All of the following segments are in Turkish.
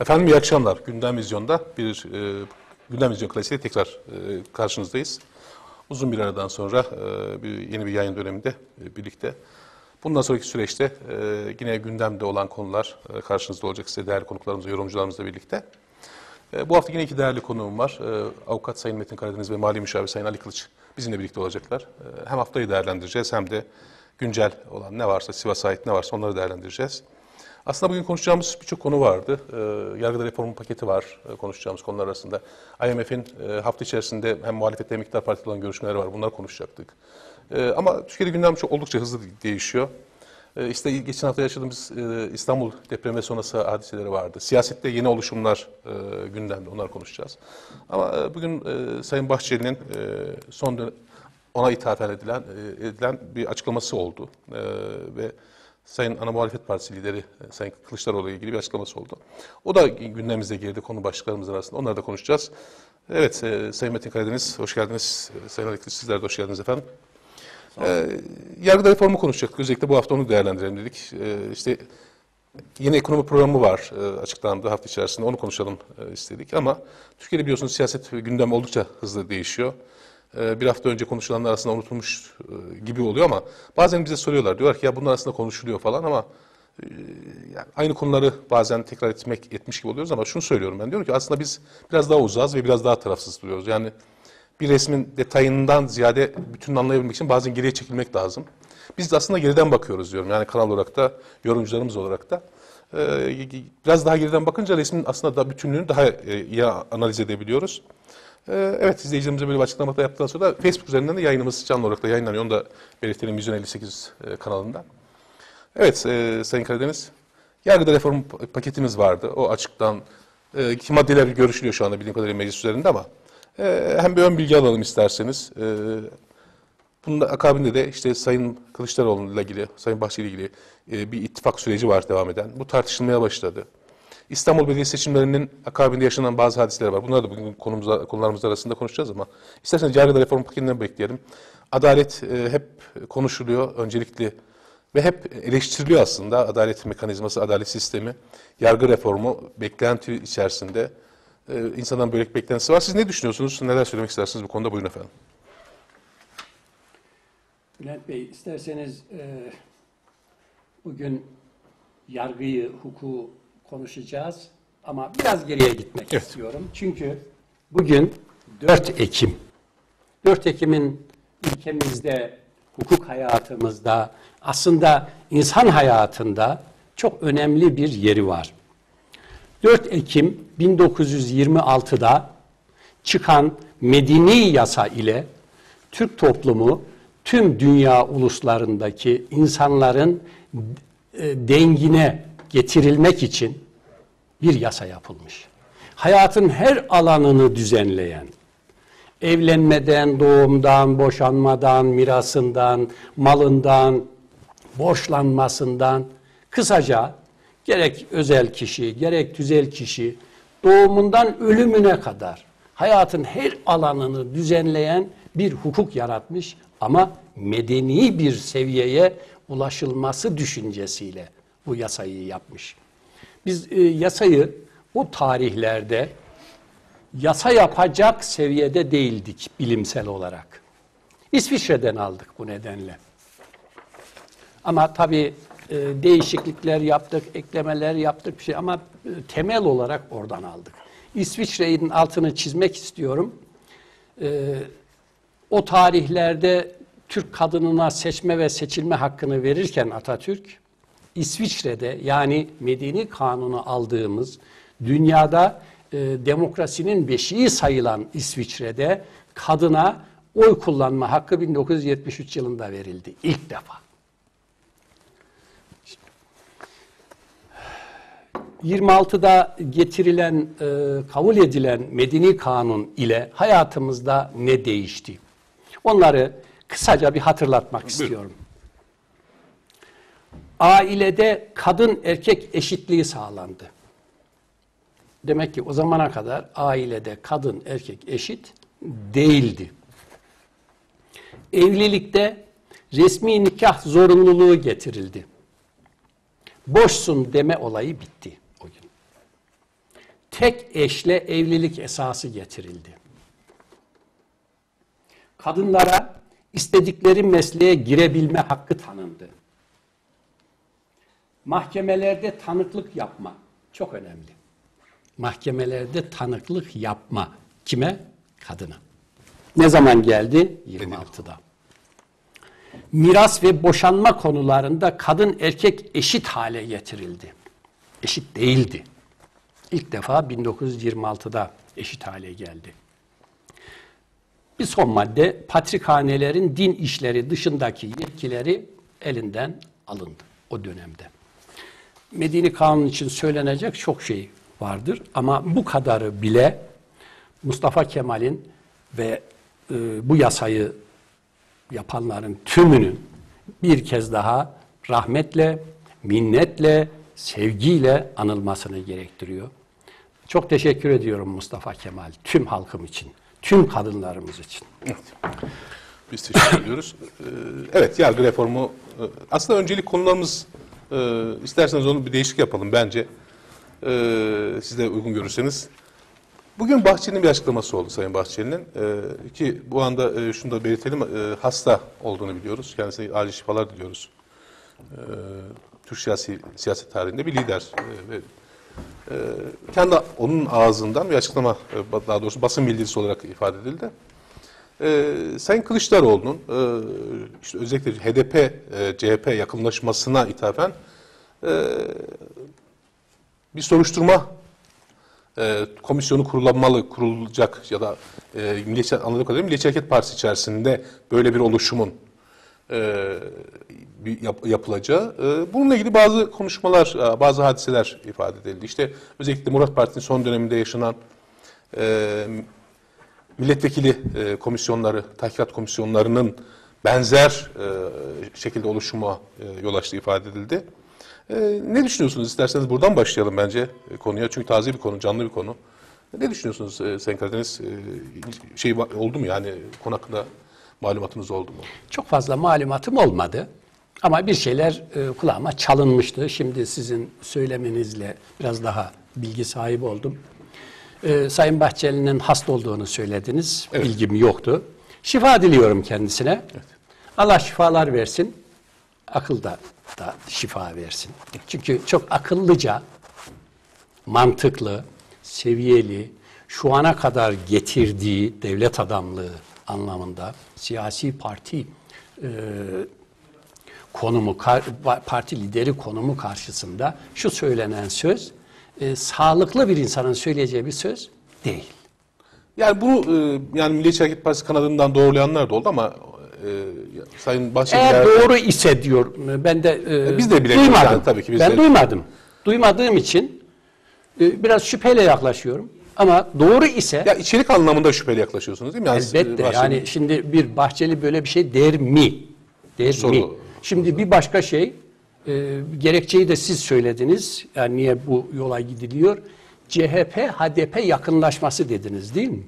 Efendim iyi akşamlar. Gündem Vizyon'da bir e, Gündem Vizyon klasiğiyle tekrar e, karşınızdayız. Uzun bir aradan sonra e, bir, yeni bir yayın döneminde e, birlikte. Bundan sonraki süreçte e, yine gündemde olan konular e, karşınızda olacak size değerli konuklarımızla, yorumcularımızla birlikte. E, bu hafta yine iki değerli konuğum var. E, Avukat Sayın Metin Karadeniz ve Mali Müşavir Sayın Ali Kılıç bizimle birlikte olacaklar. E, hem haftayı değerlendireceğiz hem de güncel olan ne varsa, Sivas'a ait ne varsa onları değerlendireceğiz. Aslında bugün konuşacağımız birçok konu vardı. E, yargıda reformu paketi var e, konuşacağımız konular arasında. IMF'in e, hafta içerisinde hem muhalefette hem iktidar partili olan görüşmeleri var. Bunları konuşacaktık. E, ama Türkiye'de gündem çok oldukça hızlı değişiyor. E, işte geçen hafta yaşadığımız e, İstanbul depremi sonrası hadiseleri vardı. Siyasette yeni oluşumlar e, gündemde. Onları konuşacağız. Ama e, bugün e, Sayın Bahçeli'nin e, son dönem ona ithafen edilen, e, edilen bir açıklaması oldu. E, ve Sayın Ana Muhalefet Partisi lideri e, Sayın Kılıçdaroğlu ile ilgili bir açıklaması oldu. O da gündemimize girdi konu başlıklarımız arasında. Onları da konuşacağız. Evet, e, Sayın Metin Karadeniz, hoş geldiniz. E, Sayın Ali Kılıç, sizler de hoş geldiniz efendim. E, yargıda reformu konuşacaktık. Özellikle bu hafta onu değerlendirelim dedik. E, işte yeni ekonomi programı var e, açıklandı hafta içerisinde. Onu konuşalım e, istedik. Ama Türkiye'de biliyorsunuz siyaset gündem oldukça hızlı değişiyor. E, bir hafta önce konuşulanlar arasında unutulmuş e, gibi oluyor ama bazen bize soruyorlar. Diyorlar ki ya bunlar arasında konuşuluyor falan ama e, yani aynı konuları bazen tekrar etmek etmiş gibi oluyoruz ama şunu söylüyorum ben diyorum ki aslında biz biraz daha uzağız ve biraz daha tarafsız duruyoruz. Yani bir resmin detayından ziyade bütün anlayabilmek için bazen geriye çekilmek lazım. Biz de aslında geriden bakıyoruz diyorum. Yani kanal olarak da, yorumcularımız olarak da. Ee, biraz daha geriden bakınca resmin aslında da bütünlüğünü daha e, iyi analiz edebiliyoruz. Ee, evet izleyicilerimize böyle bir açıklama da yaptıktan sonra da Facebook üzerinden de yayınımız canlı olarak da yayınlanıyor. Onu da belirtelim Vizyon 58 e, kanalından. Evet e, Sayın Karadeniz, yargıda reform paketimiz vardı. O açıktan e, ki maddeler görüşülüyor şu anda bildiğim kadarıyla meclis üzerinde ama e, hem bir ön bilgi alalım isterseniz. E, bunun akabinde de işte Sayın Kılıçdaroğlu ile ilgili, Sayın Bahçeli ile ilgili e, bir ittifak süreci var devam eden. Bu tartışılmaya başladı. İstanbul Belediye seçimlerinin akabinde yaşanan bazı hadiseler var. Bunları da bugün konumuza, konularımız arasında konuşacağız ama isterseniz yargıda reform paketinden bekleyelim. Adalet e, hep konuşuluyor öncelikli ve hep eleştiriliyor aslında adalet mekanizması, adalet sistemi, yargı reformu beklenti içerisinde e, insanların böyle bir beklentisi var. Siz ne düşünüyorsunuz? Neler söylemek istersiniz bu konuda? Buyurun efendim. Bülent Bey, isterseniz e, bugün yargıyı, hukuku konuşacağız ama biraz geriye gitmek Evet. istiyorum. Çünkü bugün 4 Ekim. 4 Ekim'in ülkemizde, hukuk hayatımızda, aslında insan hayatında çok önemli bir yeri var. 4 Ekim 1926'da çıkan Medeni Yasa ile Türk toplumu tüm dünya uluslarındaki insanların e, dengine getirilmek için bir yasa yapılmış. Hayatın her alanını düzenleyen, evlenmeden, doğumdan, boşanmadan, mirasından, malından, borçlanmasından, kısaca gerek özel kişi, gerek tüzel kişi, doğumundan ölümüne kadar hayatın her alanını düzenleyen bir hukuk yaratmış ama medeni bir seviyeye ulaşılması düşüncesiyle bu yasayı yapmış. Biz e, yasayı o tarihlerde yasa yapacak seviyede değildik bilimsel olarak. İsviçre'den aldık bu nedenle. Ama tabii e, değişiklikler yaptık, eklemeler yaptık bir şey ama e, temel olarak oradan aldık. İsviçre'nin altını çizmek istiyorum. E, o tarihlerde Türk kadınına seçme ve seçilme hakkını verirken Atatürk, İsviçre'de yani medeni kanunu aldığımız dünyada e, demokrasinin beşiği sayılan İsviçre'de kadına oy kullanma hakkı 1973 yılında verildi ilk defa. 26'da getirilen, e, kabul edilen medeni kanun ile hayatımızda ne değişti? Onları kısaca bir hatırlatmak istiyorum. Ailede kadın erkek eşitliği sağlandı. Demek ki o zamana kadar ailede kadın erkek eşit değildi. Evlilikte resmi nikah zorunluluğu getirildi. Boşsun deme olayı bitti o gün. tek eşle evlilik esası getirildi. Kadınlara istedikleri mesleğe girebilme hakkı tanındı. Mahkemelerde tanıklık yapma çok önemli. Mahkemelerde tanıklık yapma kime? Kadına. Ne zaman geldi? 26'da. Miras ve boşanma konularında kadın erkek eşit hale getirildi. Eşit değildi. İlk defa 1926'da eşit hale geldi. Bir son madde patrikhanelerin din işleri dışındaki yetkileri elinden alındı o dönemde. Medeni Kanun için söylenecek çok şey vardır ama bu kadarı bile Mustafa Kemal'in ve e, bu yasayı yapanların tümünün bir kez daha rahmetle, minnetle, sevgiyle anılmasını gerektiriyor. Çok teşekkür ediyorum Mustafa Kemal tüm halkım için, tüm kadınlarımız için. Biz teşekkür ediyoruz. Ee, Evet, yargı reformu e, aslında öncelik konularımız e, isterseniz onu bir değişik yapalım bence. Ee, Siz de uygun görürseniz. Bugün Bahçeli'nin bir açıklaması oldu Sayın Bahçeli'nin. Ee, Ki bu anda e, şunu da belirtelim, e, hasta olduğunu biliyoruz. Kendisine acil şifalar diliyoruz. Ee, Türk siyasi siyaset tarihinde bir lider e, ve e, kendi onun ağzından bir açıklama, e, daha doğrusu basın bildirisi olarak ifade edildi. Ee, Sayın Kılıçdaroğlu'nun e, işte özellikle HDP, e, CHP yakınlaşmasına ithafen e, bir soruşturma e, komisyonu kurulanmalı, kurulacak ya da e, Milliyetçi, anladığım kadarıyla Milliyetçi Hareket Partisi içerisinde böyle bir oluşumun e, yap- yapılacağı. E, bununla ilgili bazı konuşmalar, e, bazı hadiseler ifade edildi. İşte özellikle Murat Parti'nin son döneminde yaşanan e, milletvekili e, komisyonları, tahkikat komisyonlarının benzer e, şekilde oluşuma e, yol açtığı ifade edildi. E, ne düşünüyorsunuz? İsterseniz buradan başlayalım bence e, konuya. Çünkü taze bir konu, canlı bir konu. Ne düşünüyorsunuz e, Sayın Karadeniz? E, şey oldu mu yani konu hakkında malumatınız oldu mu? Çok fazla malumatım olmadı. Ama bir şeyler e, kulağıma çalınmıştı. Şimdi sizin söylemenizle biraz daha bilgi sahibi oldum. E, Sayın Bahçeli'nin hasta olduğunu söylediniz. Evet. Bilgim yoktu. Şifa diliyorum kendisine. Allah şifalar versin. Akılda da şifa versin. Çünkü çok akıllıca, mantıklı, seviyeli, şu ana kadar getirdiği devlet adamlığı anlamında siyasi parti e, konumu, parti lideri konumu karşısında şu söylenen söz e, sağlıklı bir insanın söyleyeceği bir söz değil. Yani bunu e, yani Milliyetçi Hareket Partisi kanadından doğrulayanlar da oldu ama e, Sayın Bahçeli Eğer doğru ise diyor, ben de e, biz de bilemiyoruz duymadım. yani, tabii ki biz ben de- duymadım. Duymadığım için e, biraz şüpheyle yaklaşıyorum. Ama doğru ise ya içerik anlamında şüpheli yaklaşıyorsunuz değil mi? Yani, elbette Bahçeli- yani şimdi bir Bahçeli böyle bir şey der mi? Der Soru. mi? Şimdi bir başka şey, e, gerekçeyi de siz söylediniz. Yani niye bu yola gidiliyor? CHP HDP yakınlaşması dediniz değil mi?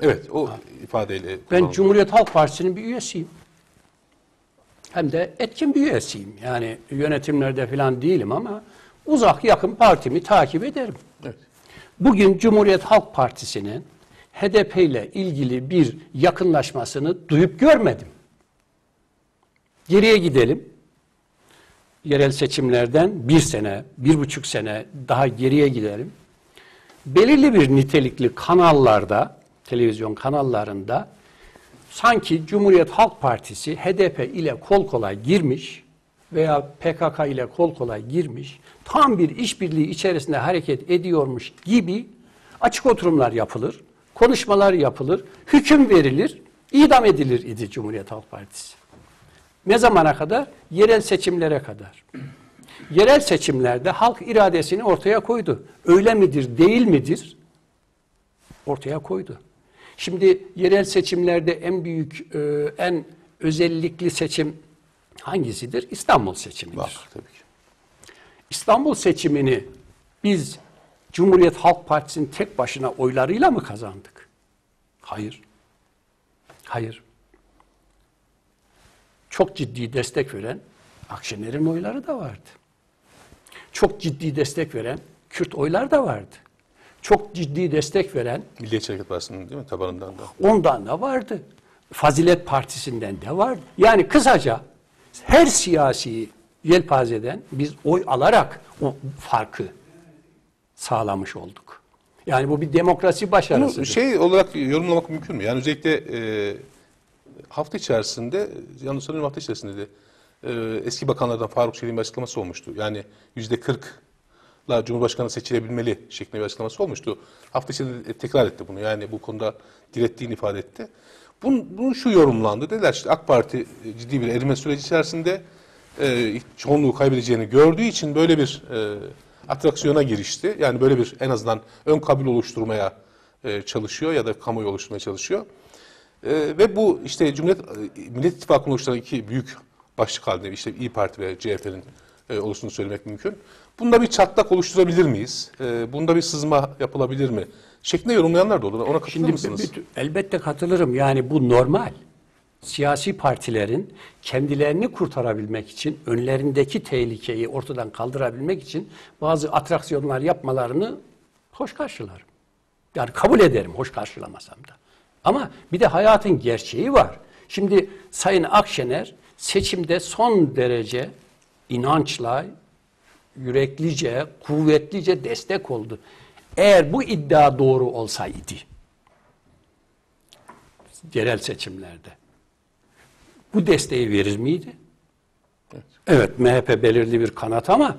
Evet, o ifadeyle. Ben kullanıldı. Cumhuriyet Halk Partisi'nin bir üyesiyim. Hem de etkin bir üyesiyim. Yani yönetimlerde falan değilim ama uzak yakın partimi takip ederim. Evet. Bugün Cumhuriyet Halk Partisi'nin HDP ile ilgili bir yakınlaşmasını duyup görmedim. Geriye gidelim. Yerel seçimlerden bir sene, bir buçuk sene daha geriye gidelim. Belirli bir nitelikli kanallarda, televizyon kanallarında sanki Cumhuriyet Halk Partisi HDP ile kol kola girmiş veya PKK ile kol kola girmiş, tam bir işbirliği içerisinde hareket ediyormuş gibi açık oturumlar yapılır, konuşmalar yapılır, hüküm verilir, idam edilir idi Cumhuriyet Halk Partisi. Ne zamana kadar? Yerel seçimlere kadar. Yerel seçimlerde halk iradesini ortaya koydu. Öyle midir, değil midir? Ortaya koydu. Şimdi yerel seçimlerde en büyük, e, en özellikli seçim hangisidir? İstanbul seçimidir. Var tabii ki. İstanbul seçimini biz Cumhuriyet Halk Partisi'nin tek başına oylarıyla mı kazandık? Hayır. Hayır. Çok ciddi destek veren Akşener'in oyları da vardı. Çok ciddi destek veren Kürt oylar da vardı. çok ciddi destek veren Milliyetçi Hareket Partisi'nin değil mi tabanından da. ondan da vardı. Fazilet Partisi'nden de vardı. Yani kısaca her siyasi yelpazeden biz oy alarak o farkı sağlamış olduk. Yani bu bir demokrasi Bunu başarısıdır. şey olarak yorumlamak mümkün mü? Yani özellikle e, hafta içerisinde, yanlış sanıyorum hafta içerisinde de e, eski bakanlardan Faruk Çelik'in bir açıklaması olmuştu. Yani yüzde 40'la Cumhurbaşkanı seçilebilmeli şeklinde bir açıklaması olmuştu. Hafta içinde tekrar etti bunu. Yani bu konuda direttiğini ifade etti. Bunun, bunun şu yorumlandı. Dediler işte AK Parti e, ciddi bir erime süreci içerisinde e, çoğunluğu kaybedeceğini gördüğü için böyle bir e, atraksiyona girişti. Yani böyle bir en azından ön kabul oluşturmaya e, çalışıyor ya da kamuoyu oluşturmaya çalışıyor. E, ve bu işte Cumhuriyet e, Millet İttifakı'nı oluşturan iki büyük başlık halinde işte İyi Parti ve CHP'nin e, oluştuğunu söylemek mümkün. Bunda bir çatlak oluşturabilir miyiz? E, bunda bir sızma yapılabilir mi? Şeklinde yorumlayanlar da olur. Ona katılır Şimdi mısınız? bütün- elbette katılırım. Yani bu normal. Siyasi partilerin kendilerini kurtarabilmek için, önlerindeki tehlikeyi ortadan kaldırabilmek için bazı atraksiyonlar yapmalarını hoş karşılarım. Yani kabul ederim hoş karşılamasam da. Ama bir de hayatın gerçeği var. Şimdi Sayın Akşener seçimde son derece inançla, yüreklice, kuvvetlice destek oldu. Eğer bu iddia doğru olsaydı, yerel seçimlerde, bu desteği verir miydi? Evet, MHP belirli bir kanat ama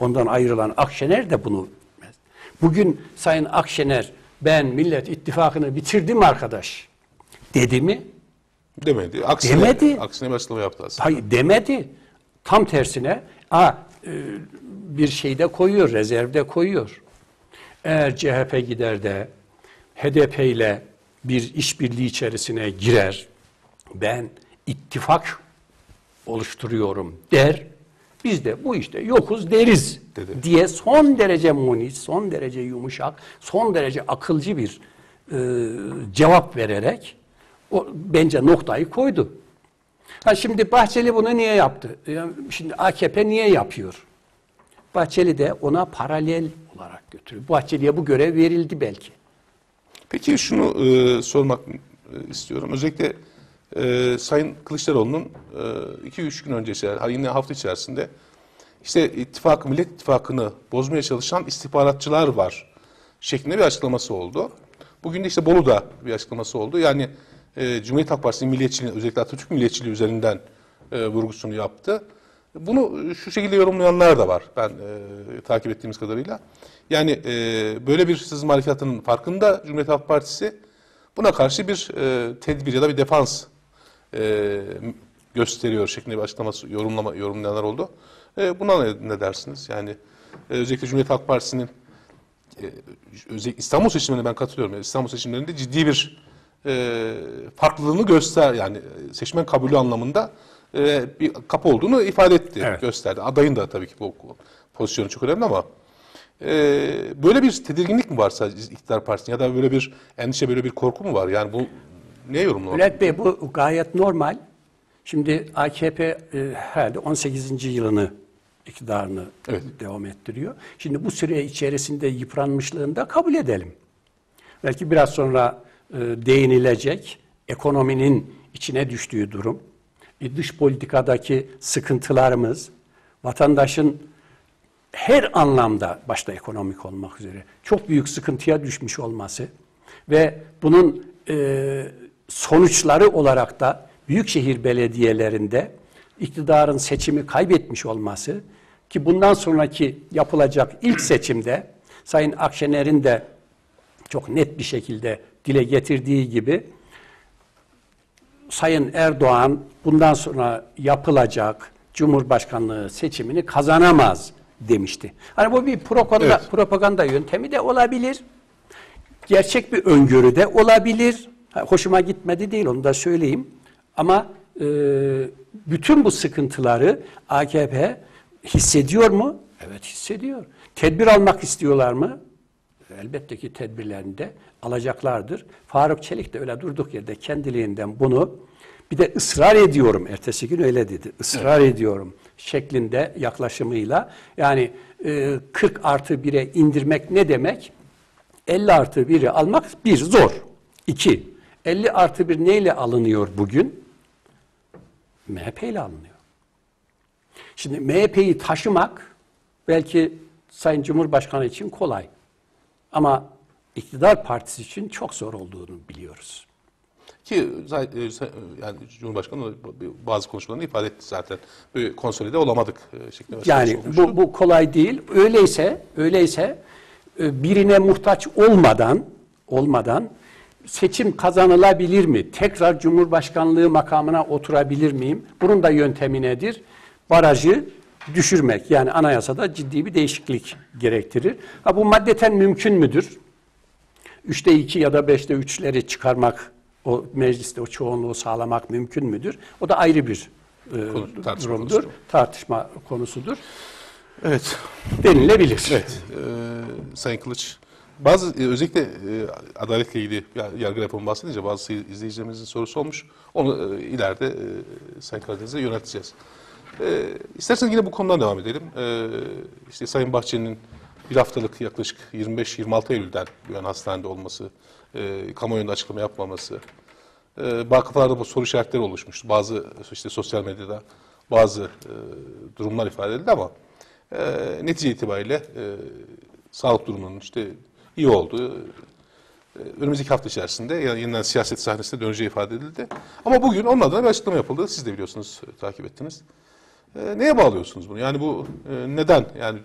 ondan ayrılan Akşener de bunu. Bugün Sayın Akşener ben Millet İttifakı'nı bitirdim arkadaş dedi mi? Demedi. Aksine, Demedi. Aksine bir açıklama yaptı aslında. Hayır demedi. Tam tersine a, e, bir şeyde koyuyor, rezervde koyuyor. Eğer CHP gider de HDP ile bir işbirliği içerisine girer, ben ittifak oluşturuyorum der, biz de bu işte yokuz deriz Dedi. diye son derece munis, son derece yumuşak, son derece akılcı bir e, cevap vererek o bence noktayı koydu. Ha şimdi Bahçeli bunu niye yaptı? Yani Şimdi AKP niye yapıyor? Bahçeli de ona paralel olarak götürüyor. Bahçeli'ye bu görev verildi belki. Peki şunu e, sormak istiyorum. Özellikle e, Sayın Kılıçdaroğlu'nun 2-3 gün önce ha, yine hafta içerisinde işte ittifak, Millet İttifakı'nı bozmaya çalışan istihbaratçılar var şeklinde bir açıklaması oldu. Bugün de işte Bolu'da bir açıklaması oldu. Yani e, Cumhuriyet Halk Partisi'nin milliyetçiliği, özellikle Atatürk milliyetçiliği üzerinden e, vurgusunu yaptı. Bunu şu şekilde yorumlayanlar da var ben e, takip ettiğimiz kadarıyla. Yani e, böyle bir sızma harekatının farkında Cumhuriyet Halk Partisi buna karşı bir e, tedbir ya da bir defans e, gösteriyor şeklinde bir açıklaması yorumlama yorumlayanlar oldu. E, buna ne, ne dersiniz? Yani e, özellikle Cumhuriyet Halk Partisi'nin e, özellikle İstanbul seçimlerine ben katılıyorum. Yani İstanbul seçimlerinde ciddi bir e, farklılığını göster yani e, seçmen kabulü anlamında e, bir kapı olduğunu ifade etti, Evet. gösterdi. Adayın da tabii ki bu pozisyonu çok önemli ama e, böyle bir tedirginlik mi varsa iktidar partisinin ya da böyle bir endişe, böyle bir korku mu var? Yani bu ne yorumlamak? Bülent Bey bu gayet normal. Şimdi AKP e, herhalde 18. yılını iktidarını Evet. devam ettiriyor. Şimdi bu süre içerisinde yıpranmışlığını da kabul edelim. Belki biraz sonra e, değinilecek ekonominin içine düştüğü durum, e, dış politikadaki sıkıntılarımız, vatandaşın her anlamda başta ekonomik olmak üzere çok büyük sıkıntıya düşmüş olması ve bunun e, sonuçları olarak da büyükşehir belediyelerinde iktidarın seçimi kaybetmiş olması ki bundan sonraki yapılacak ilk seçimde Sayın Akşener'in de çok net bir şekilde dile getirdiği gibi Sayın Erdoğan bundan sonra yapılacak Cumhurbaşkanlığı seçimini kazanamaz demişti. Hani bu bir propaganda, Evet. propaganda yöntemi de olabilir. Gerçek bir öngörü de olabilir. Ha, Hoşuma gitmedi değil onu da söyleyeyim. Ama e, bütün bu sıkıntıları AKP hissediyor mu? Evet hissediyor. Tedbir almak istiyorlar mı? Elbette ki tedbirlerini de alacaklardır. Faruk Çelik de öyle durduk yerde kendiliğinden bunu bir de ısrar ediyorum. Ertesi gün öyle dedi. Israr ediyorum şeklinde yaklaşımıyla. Yani e, 40 artı 1'e indirmek ne demek? 50 artı 1'i almak bir zor. İki, 50 artı 1 neyle alınıyor bugün? MHP ile alınıyor. Şimdi MHP'yi taşımak belki Sayın Cumhurbaşkanı için kolay. Ama iktidar partisi için çok zor olduğunu biliyoruz. Ki e, yani Cumhurbaşkanı bazı konuşmalarını ifade etti zaten. Böyle konsolide olamadık e, şeklinde Yani açıklaması olmuştu. bu, bu kolay değil. Öyleyse, öyleyse e, birine muhtaç olmadan olmadan seçim kazanılabilir mi? Tekrar Cumhurbaşkanlığı makamına oturabilir miyim? Bunun da yöntemi nedir? Barajı düşürmek. Yani anayasada ciddi bir değişiklik gerektirir. Ha bu maddeten mümkün müdür? Üçte iki ya da beşte üçleri çıkarmak, o mecliste o çoğunluğu sağlamak mümkün müdür? O da ayrı bir e, Konu- tartışma durumdur. konusudur. Tartışma konusudur. Evet. Denilebilir. Evet. E, Sayın Kılıç. Bazı e, özellikle e, adaletle ilgili ya- yargı reformu bahsedince bazı izleyicilerimizin sorusu olmuş. Onu e, ileride Sayın Karadeniz'e yönelteceğiz. İsterseniz yine bu konudan devam edelim. İşte Sayın Bahçeli'nin bir haftalık yaklaşık 25-26 Eylül'den bu yana hastanede olması, kamuoyunda açıklama yapmaması, vakıflarda bu soru işaretleri oluşmuştu. Bazı işte sosyal medyada bazı durumlar ifade edildi ama netice itibariyle sağlık durumunun işte iyi olduğu, e, önümüzdeki hafta içerisinde yeniden siyaset sahnesine döneceği ifade edildi. Ama bugün onun adına bir açıklama yapıldı. Siz de biliyorsunuz, e, takip ettiniz. E, neye bağlıyorsunuz bunu? Yani bu e, neden? Yani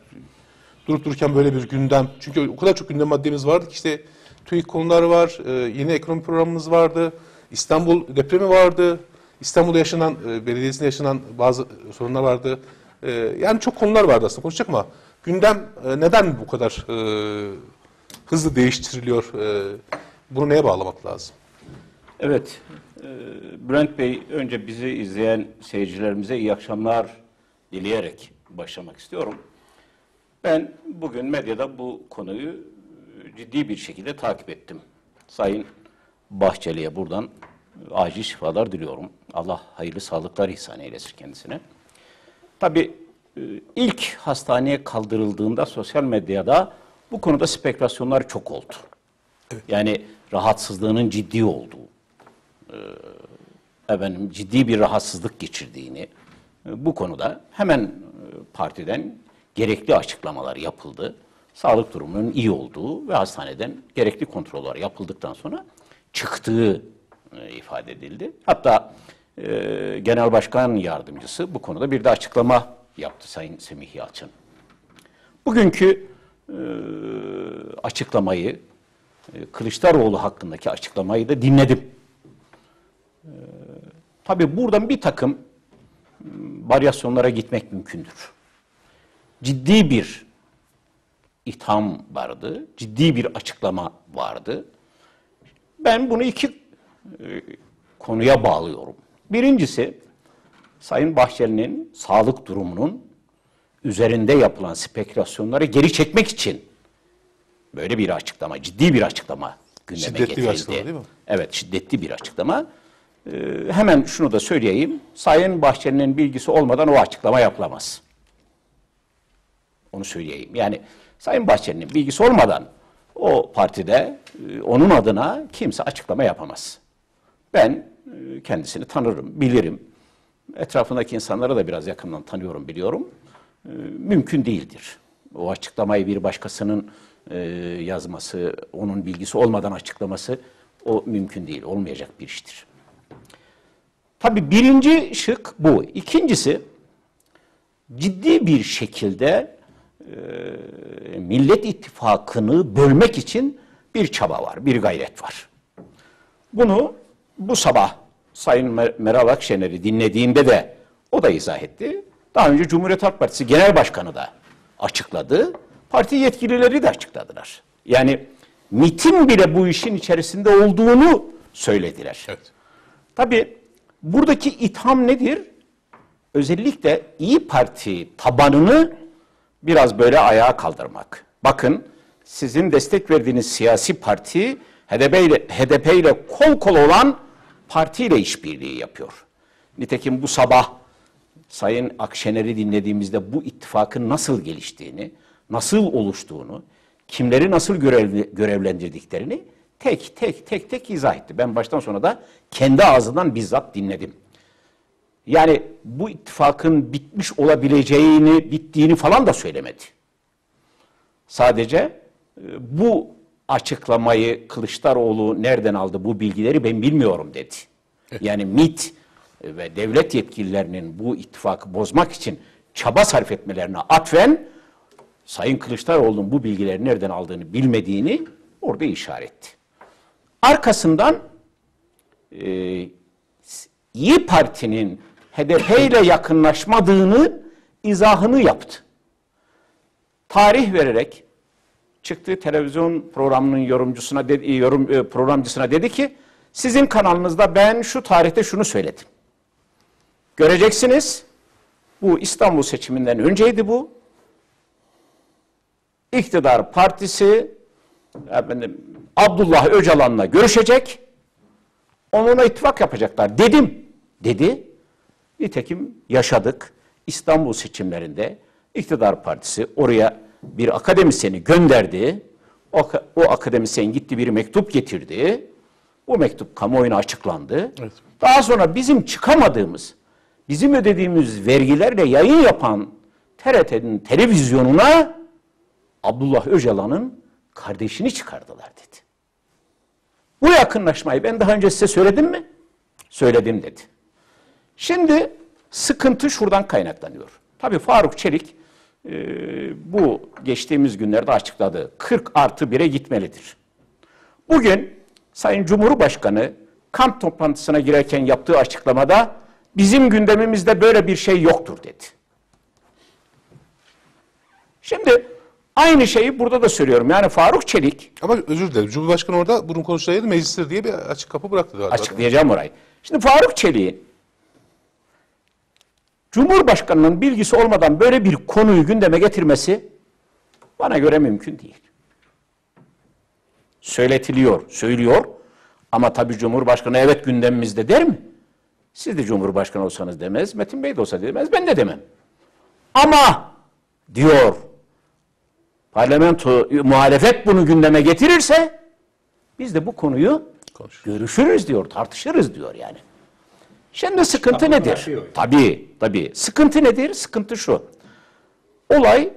durup dururken böyle bir gündem. Çünkü o kadar çok gündem maddemiz vardı ki işte TÜİK konuları var, e, yeni ekonomi programımız vardı, İstanbul depremi vardı, İstanbul'da yaşanan, e, belediyesinde yaşanan bazı sorunlar vardı. E, yani çok konular vardı aslında konuşacak ama gündem e, neden bu kadar e, hızlı değiştiriliyor? E, bunu neye bağlamak lazım? Evet, e, Bülent Bey önce bizi izleyen seyircilerimize iyi akşamlar dileyerek başlamak istiyorum. Ben bugün medyada bu konuyu e, ciddi bir şekilde takip ettim. Sayın Bahçeli'ye buradan e, acil şifalar diliyorum. Allah hayırlı sağlıklar ihsan eylesin kendisine. Tabii ilk hastaneye kaldırıldığında sosyal medyada bu konuda spekülasyonlar çok oldu. Yani rahatsızlığının ciddi olduğu, efendim ciddi bir rahatsızlık geçirdiğini bu konuda hemen partiden gerekli açıklamalar yapıldı. Sağlık durumunun iyi olduğu ve hastaneden gerekli kontroller yapıldıktan sonra çıktığı ifade edildi. Hatta e, Genel Başkan Yardımcısı bu konuda bir de açıklama yaptı Sayın Semih Yalçın. Bugünkü e, açıklamayı, e, Kılıçdaroğlu hakkındaki açıklamayı da dinledim. Tabii buradan bir takım m, varyasyonlara gitmek mümkündür. Ciddi bir itham vardı, ciddi bir açıklama vardı. Ben bunu iki e, konuya bağlıyorum. Birincisi, Sayın Bahçeli'nin sağlık durumunun üzerinde yapılan spekülasyonları geri çekmek için böyle bir açıklama, ciddi bir açıklama gündeme Şiddetli bir getirildi. açıklama değil mi? Evet, şiddetli bir açıklama. Ee, hemen şunu da söyleyeyim. Sayın Bahçeli'nin bilgisi olmadan o açıklama yapılamaz. Onu söyleyeyim. Yani Sayın Bahçeli'nin bilgisi olmadan o partide e, onun adına kimse açıklama yapamaz. Ben e, kendisini tanırım, bilirim. Etrafındaki insanları da biraz yakından tanıyorum, biliyorum. E, Mümkün değildir. O açıklamayı bir başkasının e, yazması, onun bilgisi olmadan açıklaması o mümkün değil, olmayacak bir iştir. Tabii birinci şık bu. İkincisi ciddi bir şekilde e, Millet İttifakı'nı bölmek için bir çaba var, bir gayret var. Bunu bu sabah Sayın Mer- Meral Akşener'i dinlediğimde de o da izah etti. Daha önce Cumhuriyet Halk Partisi Genel Başkanı da açıkladı. Parti yetkilileri de açıkladılar. Yani MİT'in bile bu işin içerisinde olduğunu söylediler. Evet. Tabii buradaki itham nedir? Özellikle İyi Parti tabanını biraz böyle ayağa kaldırmak. Bakın sizin destek verdiğiniz siyasi parti HDP ile, HDP ile kol kol olan partiyle işbirliği yapıyor. Nitekim bu sabah Sayın Akşener'i dinlediğimizde bu ittifakın nasıl geliştiğini, nasıl oluştuğunu, kimleri nasıl görevli, görevlendirdiklerini tek tek tek tek izah etti. Ben baştan sona da kendi ağzından bizzat dinledim. Yani bu ittifakın bitmiş olabileceğini, bittiğini falan da söylemedi. Sadece e, bu açıklamayı Kılıçdaroğlu nereden aldı bu bilgileri ben bilmiyorum dedi. Yani MİT ve devlet yetkililerinin bu ittifakı bozmak için çaba sarf etmelerine atfen Sayın Kılıçdaroğlu'nun bu bilgileri nereden aldığını bilmediğini orada işaretti. Arkasından e, İyi Parti'nin HDP ile yakınlaşmadığını izahını yaptı. Tarih vererek çıktığı televizyon programının yorumcusuna dedi, yorum e, programcısına dedi ki sizin kanalınızda ben şu tarihte şunu söyledim. Göreceksiniz. Bu İstanbul seçiminden önceydi bu. İktidar partisi efendim, Abdullah Öcalan'la görüşecek. Onunla ittifak yapacaklar dedim. Dedi. Nitekim yaşadık. İstanbul seçimlerinde iktidar partisi oraya bir akademisyeni gönderdi. O, o akademisyen gitti bir mektup getirdi. Bu mektup kamuoyuna açıklandı. Evet. Daha sonra bizim çıkamadığımız, bizim ödediğimiz vergilerle yayın yapan TRT'nin televizyonuna Abdullah Öcalan'ın kardeşini çıkardılar dedi. Bu yakınlaşmayı ben daha önce size söyledim mi? Söyledim dedi. Şimdi sıkıntı şuradan kaynaklanıyor. Tabii Faruk Çelik e, bu geçtiğimiz günlerde açıkladı. 40 artı 1'e gitmelidir. Bugün Sayın Cumhurbaşkanı kamp toplantısına girerken yaptığı açıklamada bizim gündemimizde böyle bir şey yoktur dedi. Şimdi aynı şeyi burada da söylüyorum. Yani Faruk Çelik Ama özür dilerim. Cumhurbaşkanı orada bunun konuşulacağı meclistir diye bir açık kapı bıraktı galiba. Açıklayacağım orayı. Şimdi Faruk Çelik'in Cumhurbaşkanının bilgisi olmadan böyle bir konuyu gündeme getirmesi bana göre mümkün değil. Söyletiliyor, söylüyor ama tabii Cumhurbaşkanı evet gündemimizde der mi? Siz de Cumhurbaşkanı olsanız demez, Metin Bey de olsa demez, ben de demem. Ama diyor parlamento muhalefet bunu gündeme getirirse biz de bu konuyu Konuşuruz. görüşürüz diyor, tartışırız diyor yani. Şimdi sıkıntı İstanbul'da nedir? şey. Tabii, tabii. Sıkıntı nedir? Sıkıntı şu. Olay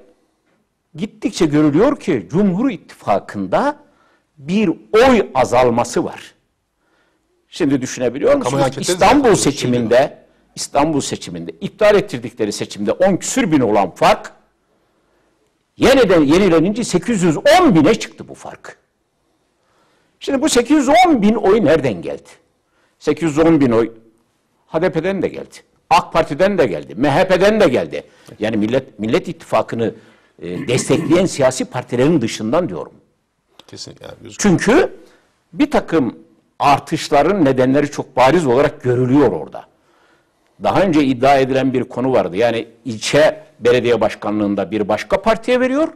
gittikçe görülüyor ki Cumhur İttifakı'nda bir oy azalması var. Şimdi düşünebiliyor musunuz? İstanbul seçiminde İstanbul seçiminde iptal ettirdikleri seçimde 10 küsür bin olan fark yeniden yenilenince 810 bine çıktı bu fark. Şimdi bu 810 bin oy nereden geldi? 810 bin oy HDP'den de geldi. AK Parti'den de geldi. MHP'den de geldi. Yani Millet Millet İttifakı'nı e, destekleyen siyasi partilerin dışından diyorum. Kesin yani. Çünkü bir takım artışların nedenleri çok bariz olarak görülüyor orada. Daha önce iddia edilen bir konu vardı. Yani ilçe belediye başkanlığında bir başka partiye veriyor.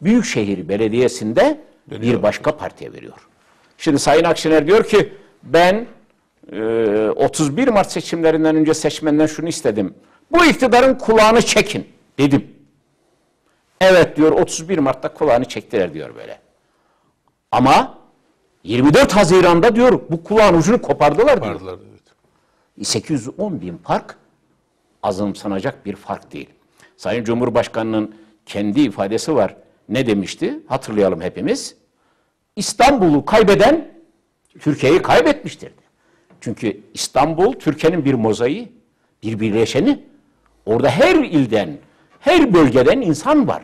Büyükşehir belediyesinde bir başka partiye veriyor. Şimdi Sayın Akşener diyor ki ben e, 31 Mart seçimlerinden önce seçmenden şunu istedim. Bu iktidarın kulağını çekin dedim. Evet diyor 31 Mart'ta kulağını çektiler diyor böyle. Ama 24 Haziran'da diyor bu kulağın ucunu kopardılar diyor. Vardılar evet. 810 bin fark azımsanacak bir fark değil. Sayın Cumhurbaşkanı'nın kendi ifadesi var. Ne demişti? Hatırlayalım hepimiz. İstanbul'u kaybeden Türkiye'yi kaybetmiştir. Çünkü İstanbul Türkiye'nin bir mozaiği, bir birleşeni. Orada her ilden, her bölgeden insan var.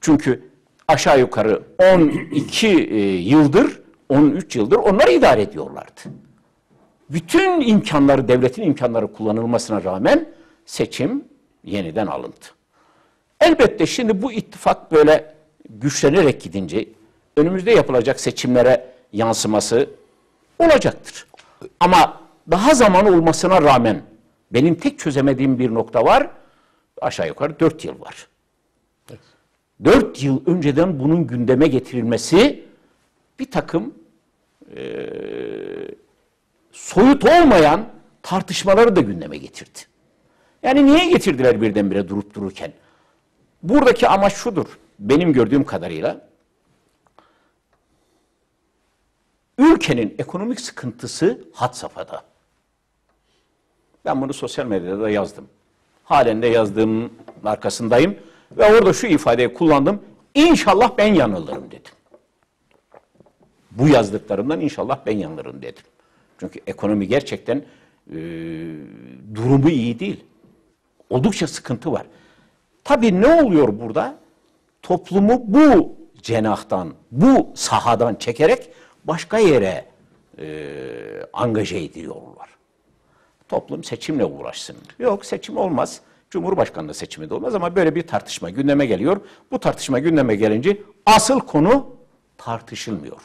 Çünkü aşağı yukarı 12 e, yıldır, 13 yıldır onlar idare ediyorlardı. Bütün imkanları, devletin imkanları kullanılmasına rağmen seçim yeniden alındı. Elbette şimdi bu ittifak böyle güçlenerek gidince önümüzde yapılacak seçimlere yansıması olacaktır. Ama daha zaman olmasına rağmen benim tek çözemediğim bir nokta var. Aşağı yukarı 4 yıl var. 4 yıl önceden bunun gündeme getirilmesi bir takım eee, soyut olmayan tartışmaları da gündeme getirdi. Yani niye getirdiler birdenbire durup dururken? Buradaki amaç şudur. benim gördüğüm kadarıyla ülkenin ekonomik sıkıntısı had safhada. Ben bunu sosyal medyada da yazdım. Halen de yazdığımın arkasındayım. Ve orada şu ifadeyi kullandım. İnşallah ben yanılırım dedim. Bu yazdıklarımdan inşallah ben yanılırım dedim. Çünkü ekonomi gerçekten e, durumu iyi değil. Oldukça sıkıntı var. Tabii ne oluyor burada? Toplumu bu cenahtan, bu sahadan çekerek başka yere e, angaje ediyorlar. Toplum seçimle uğraşsın. Yok seçim olmaz. Cumhurbaşkanlığı seçimi de olmaz ama böyle bir tartışma gündeme geliyor. Bu tartışma gündeme gelince asıl konu tartışılmıyor.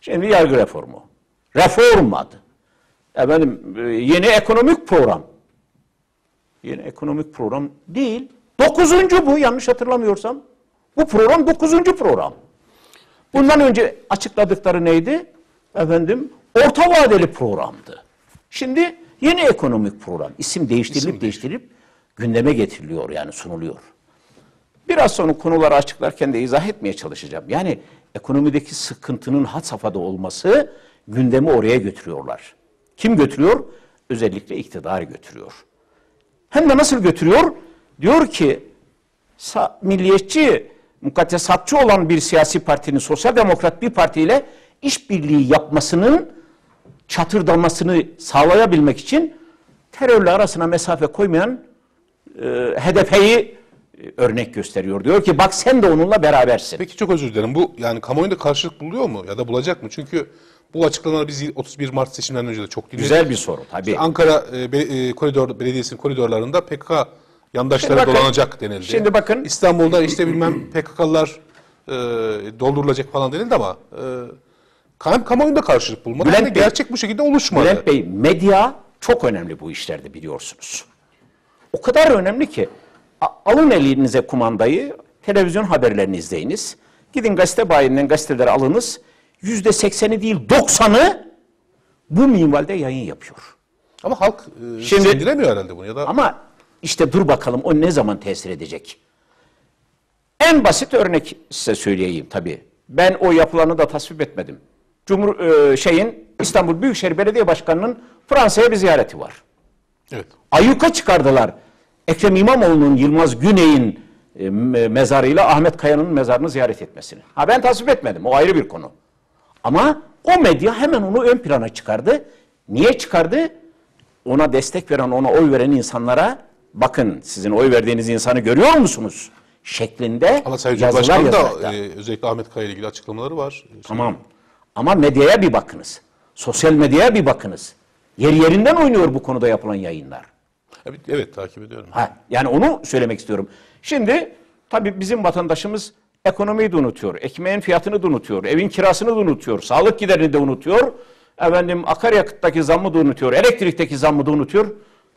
Şimdi yargı reformu. Reform adı. Efendim e, yeni ekonomik program. Yeni ekonomik program değil. Dokuzuncu bu yanlış hatırlamıyorsam. Bu program dokuzuncu program. Bundan önce açıkladıkları neydi? Efendim orta vadeli programdı. Şimdi yeni ekonomik program. İsim değiştirilip değiştirilip gündeme getiriliyor yani sunuluyor. Biraz sonra konuları açıklarken de izah etmeye çalışacağım. Yani ekonomideki sıkıntının had safhada olması gündemi oraya götürüyorlar. Kim götürüyor? Özellikle iktidar götürüyor. Hem de nasıl götürüyor? Diyor ki milliyetçi, mukaddesatçı olan bir siyasi partinin sosyal demokrat bir partiyle işbirliği yapmasının çatırdamasını sağlayabilmek için terörle arasına mesafe koymayan e, HDP'yi e, örnek gösteriyor. Diyor ki bak sen de onunla berabersin. Peki çok özür dilerim. Bu yani kamuoyunda karşılık buluyor mu ya da bulacak mı? Çünkü bu açıklamaları biz 31 Mart seçimlerinden önce de çok dinledik. Güzel bir soru tabii. Ankara e, be- e, koridor belediyesinin koridorlarında PKK yandaşları Şimdi bakın- dolanacak denildi. şimdi bakın- İstanbul'da işte bilmem PKK'lılar e, doldurulacak falan denildi ama e, hem kamuoyunda karşılık bulmadı Bülent hem de Bey- gerçek bu şekilde oluşmadı. Bülent Bey medya çok önemli bu işlerde biliyorsunuz. O kadar önemli ki alın elinize kumandayı, televizyon haberlerini izleyiniz. Gidin gazete bayinden gazeteleri alınız. Yüzde sekseni değil doksanı bu minvalde yayın yapıyor. Ama halk e, Şimdi- sindiremiyor herhalde bunu ya da Ama işte dur bakalım o ne zaman tesir edecek? En basit örnek size söyleyeyim tabii. Ben o yapılanı da tasvip etmedim. Cumhur e, şeyin İstanbul Büyükşehir Belediye Başkanı'nın Fransa'ya bir ziyareti var. Evet. Ayyuka çıkardılar. Ekrem İmamoğlu'nun Yılmaz Güney'in e, me- mezarıyla Ahmet Kaya'nın mezarını ziyaret etmesini. Ha ben tasvip etmedim. O ayrı bir konu. Ama o medya hemen onu ön plana çıkardı. Niye çıkardı? Ona destek veren, ona oy veren insanlara bakın sizin oy verdiğiniz insanı görüyor musunuz? Şeklinde Ama Sayın yazılar yazarak. da e, özellikle Ahmet Kaya ile ilgili açıklamaları var. Tamam. Ama medyaya bir bakınız. Sosyal medyaya bir bakınız. Yer yerinden oynuyor bu konuda yapılan yayınlar. Evet, evet takip ediyorum. Ha, yani onu söylemek istiyorum. Şimdi tabii bizim vatandaşımız ekonomiyi de unutuyor, ekmeğin fiyatını da unutuyor, evin kirasını da unutuyor, sağlık giderini de unutuyor. Efendim akaryakıttaki zammı da unutuyor, elektrikteki zammı da unutuyor.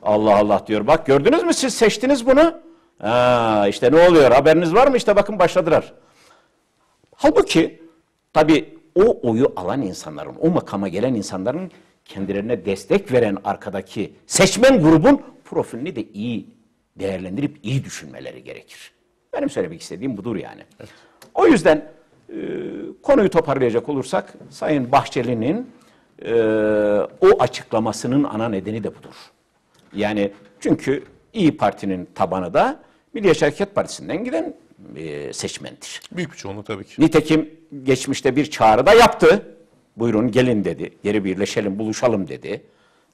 Allah Allah diyor. Bak gördünüz mü siz seçtiniz bunu? Ha, işte ne oluyor haberiniz var mı? İşte bakın başladılar. Halbuki tabii o oyu alan insanların, o makama gelen insanların kendilerine destek veren arkadaki seçmen grubun profilini de iyi değerlendirip iyi düşünmeleri gerekir. Benim söylemek istediğim budur yani. O yüzden e, konuyu toparlayacak olursak Sayın Bahçeli'nin e, o açıklamasının ana nedeni de budur. Yani çünkü İyi Parti'nin tabanı da Milliyetçi Hareket Partisi'nden giden e, seçmendir. Büyük bir çoğunluğu tabii ki. Nitekim geçmişte bir çağrı da yaptı. Buyurun gelin dedi. Geri birleşelim, buluşalım dedi.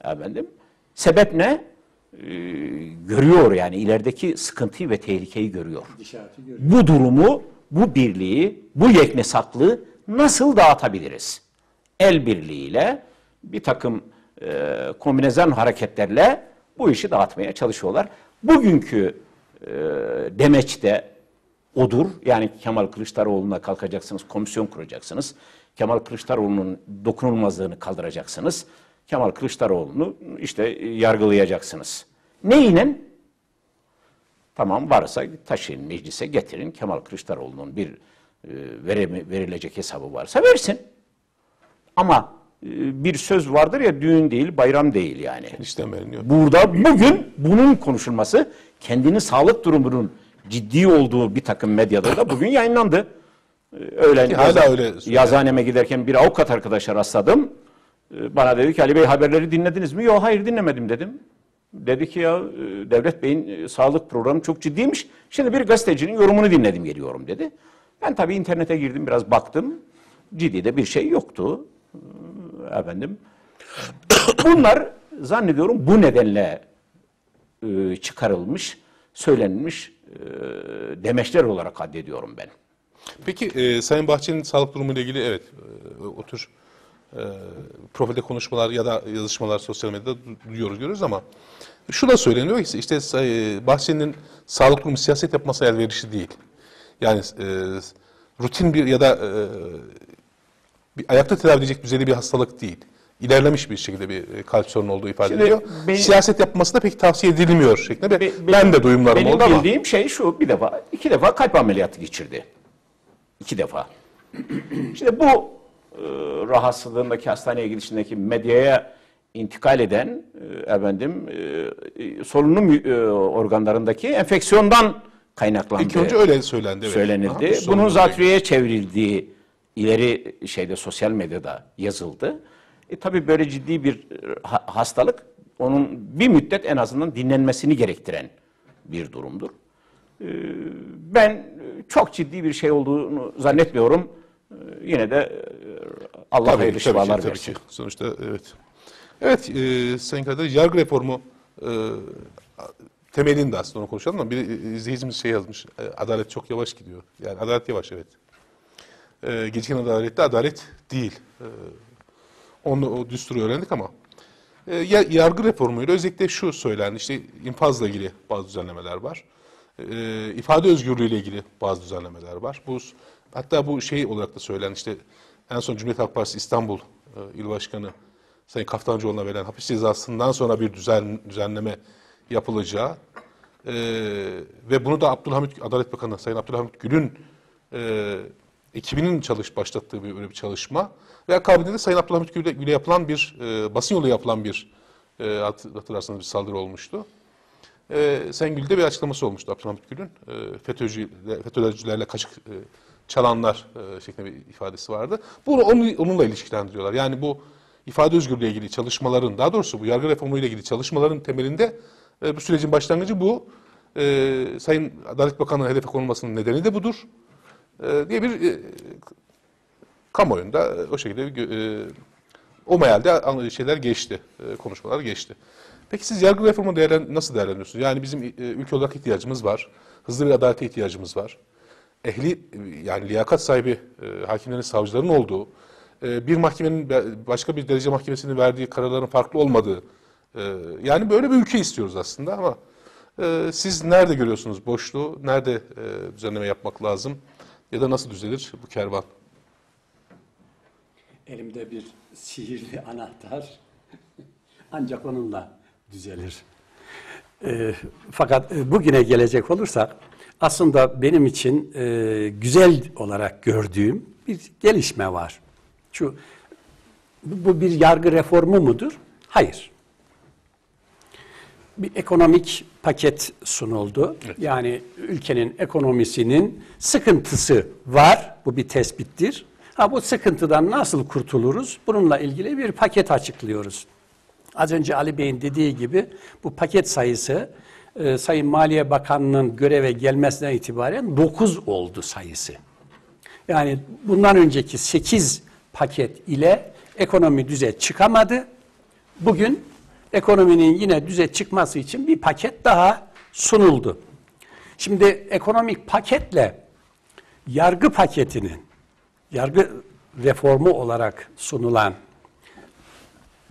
Efendim. Sebep ne? Ee, görüyor yani ilerideki sıkıntıyı ve tehlikeyi görüyor. Bu durumu, bu birliği, bu yeknesaklığı nasıl dağıtabiliriz? El birliğiyle bir takım e, kombinezon hareketlerle bu işi dağıtmaya çalışıyorlar. Bugünkü e, demeçte odur. Yani Kemal Kılıçdaroğlu'na kalkacaksınız, komisyon kuracaksınız. Kemal Kılıçdaroğlu'nun dokunulmazlığını kaldıracaksınız. Kemal Kılıçdaroğlu'nu işte yargılayacaksınız. Neyle? Tamam varsa taşıyın meclise getirin. Kemal Kılıçdaroğlu'nun bir e, veremi, verilecek hesabı varsa versin. Ama e, bir söz vardır ya düğün değil, bayram değil yani. İşten veriliyor. Burada bugün bunun konuşulması kendini sağlık durumunun ciddi olduğu bir takım medyada da bugün yayınlandı. Öğlen Ki hala yazı- öyle söylüyor. yazıhaneme giderken bir avukat arkadaşa rastladım. Ee, Bana dedi ki Ali Bey haberleri dinlediniz mi? Yok hayır dinlemedim dedim. Dedi ki ya e, Devlet Bey'in e, sağlık programı çok ciddiymiş. Şimdi bir gazetecinin yorumunu dinledim geliyorum dedi. Ben tabii internete girdim biraz baktım. Ciddi de bir şey yoktu. Ee, Efendim. Bunlar zannediyorum bu nedenle e, çıkarılmış, söylenmiş demeçler olarak addediyorum ben. Peki e, Sayın Bahçeli'nin sağlık durumuyla ilgili evet e, o tür e, profilde konuşmalar ya da yazışmalar sosyal medyada du- duyuyoruz görüyoruz ama şu da söyleniyor ki işte Say- Bahçeli'nin sağlık durumu siyaset yapması elverişli değil. Yani e, rutin bir ya da e, bir ayakta tedavi edilecek düzeyde bir hastalık değil. İlerlemiş bir şekilde bir e, kalp sorunu olduğu ifade Şimdi ediliyor. benim- Siyaset yapması da pek tavsiye edilmiyor şeklinde. Be- ben benim- de duyumlarım benim oldu ama. bildiğim şey şu bir defa, iki defa kalp ameliyatı geçirdi. İki defa. Şimdi bu e, rahatsızlığındaki hastaneye gidişindeki medyaya intikal eden e, efendim e, e, solunum e, organlarındaki enfeksiyondan kaynaklandı. İlk önce öyle söylendi. Evet. söylenildi. Ha, bu Bunun zatürreye çevrildiği ileri şeyde sosyal medyada yazıldı. E tabii böyle ciddi bir e, ha- hastalık onun bir müddet en azından dinlenmesini gerektiren bir durumdur. E, Ben çok ciddi bir şey olduğunu zannetmiyorum. E, Yine de e, Allah Tabii, hayırlı tabii şifalar tabii versin. ki. Sonuçta evet. Evet e, Sayın Kadir, yargı reformu e, temelinde aslında onu konuşalım ama bir e, izleyicimiz şey yazmış. e, adalet çok yavaş gidiyor. Yani adalet yavaş evet. E, geciken adalette adalet değil. E, onu o düsturu öğrendik ama e, ya- yargı reformuyla özellikle şu söylendi. işte infazla ilgili bazı düzenlemeler var. E, ifade özgürlüğü ile ilgili bazı düzenlemeler var. Bu hatta bu şey olarak da söylendi. işte en son Cumhuriyet Halk Partisi İstanbul e, İl Başkanı Sayın Kaftancıoğlu'na verilen hapis cezasından sonra bir düzen, düzenleme yapılacağı e, ve bunu da Abdülhamit Adalet Bakanı Sayın Abdülhamit Gül'ün e, ekibinin çalış başlattığı bir, bir çalışma ve akabinde de Sayın Abdülhamit Gül'e, Gül'e yapılan bir e, basın yolu yapılan bir e, hat- hatırlarsanız bir saldırı olmuştu. E, Sayın Gül'de bir açıklaması olmuştu Abdülhamit Gül'ün. E, FETÖ'cü, FETÖ'cülerle kaçık e, çalanlar e, şeklinde bir ifadesi vardı. Bunu onu, onunla ilişkilendiriyorlar. Yani bu ifade özgürlüğü ile ilgili çalışmaların, daha doğrusu bu yargı reformu ile ilgili çalışmaların temelinde e, bu sürecin başlangıcı bu. E, Sayın Adalet Bakanı hedefe konulmasının nedeni de budur. E, diye bir e, kamuoyunda e, o şekilde e, o mealde şeyler geçti, e, konuşmalar geçti. Peki siz yargı reformu değerlen, nasıl değerlendiriyorsunuz? Yani bizim e, ülke olarak ihtiyacımız var, hızlı bir adalete ihtiyacımız var. Ehli, e, yani liyakat sahibi e, hakimlerin, savcıların olduğu, e, bir mahkemenin başka bir derece mahkemesinin verdiği kararların farklı olmadığı, e, yani böyle bir ülke istiyoruz aslında ama e, siz nerede görüyorsunuz boşluğu, nerede e, düzenleme yapmak lazım ya da nasıl düzelir bu kervan? Elimde bir sihirli anahtar ancak onunla düzelir. Ee, fakat e, bugüne gelecek olursak aslında benim için e, güzel olarak gördüğüm bir gelişme var. Şu bu bu bir yargı reformu mudur? Hayır. Bir ekonomik paket sunuldu. Yani ülkenin ekonomisinin sıkıntısı var. Bu bir tespittir. Ha bu sıkıntıdan nasıl kurtuluruz? Bununla ilgili bir paket açıklıyoruz. Az önce Ali Bey'in dediği gibi bu paket sayısı e, Sayın Maliye Bakanı'nın göreve gelmesinden itibaren 9 oldu sayısı. Yani bundan önceki 8 paket ile ekonomi düze çıkamadı. Bugün ekonominin yine düze çıkması için bir paket daha sunuldu. Şimdi ekonomik paketle yargı paketinin, yargı reformu olarak sunulan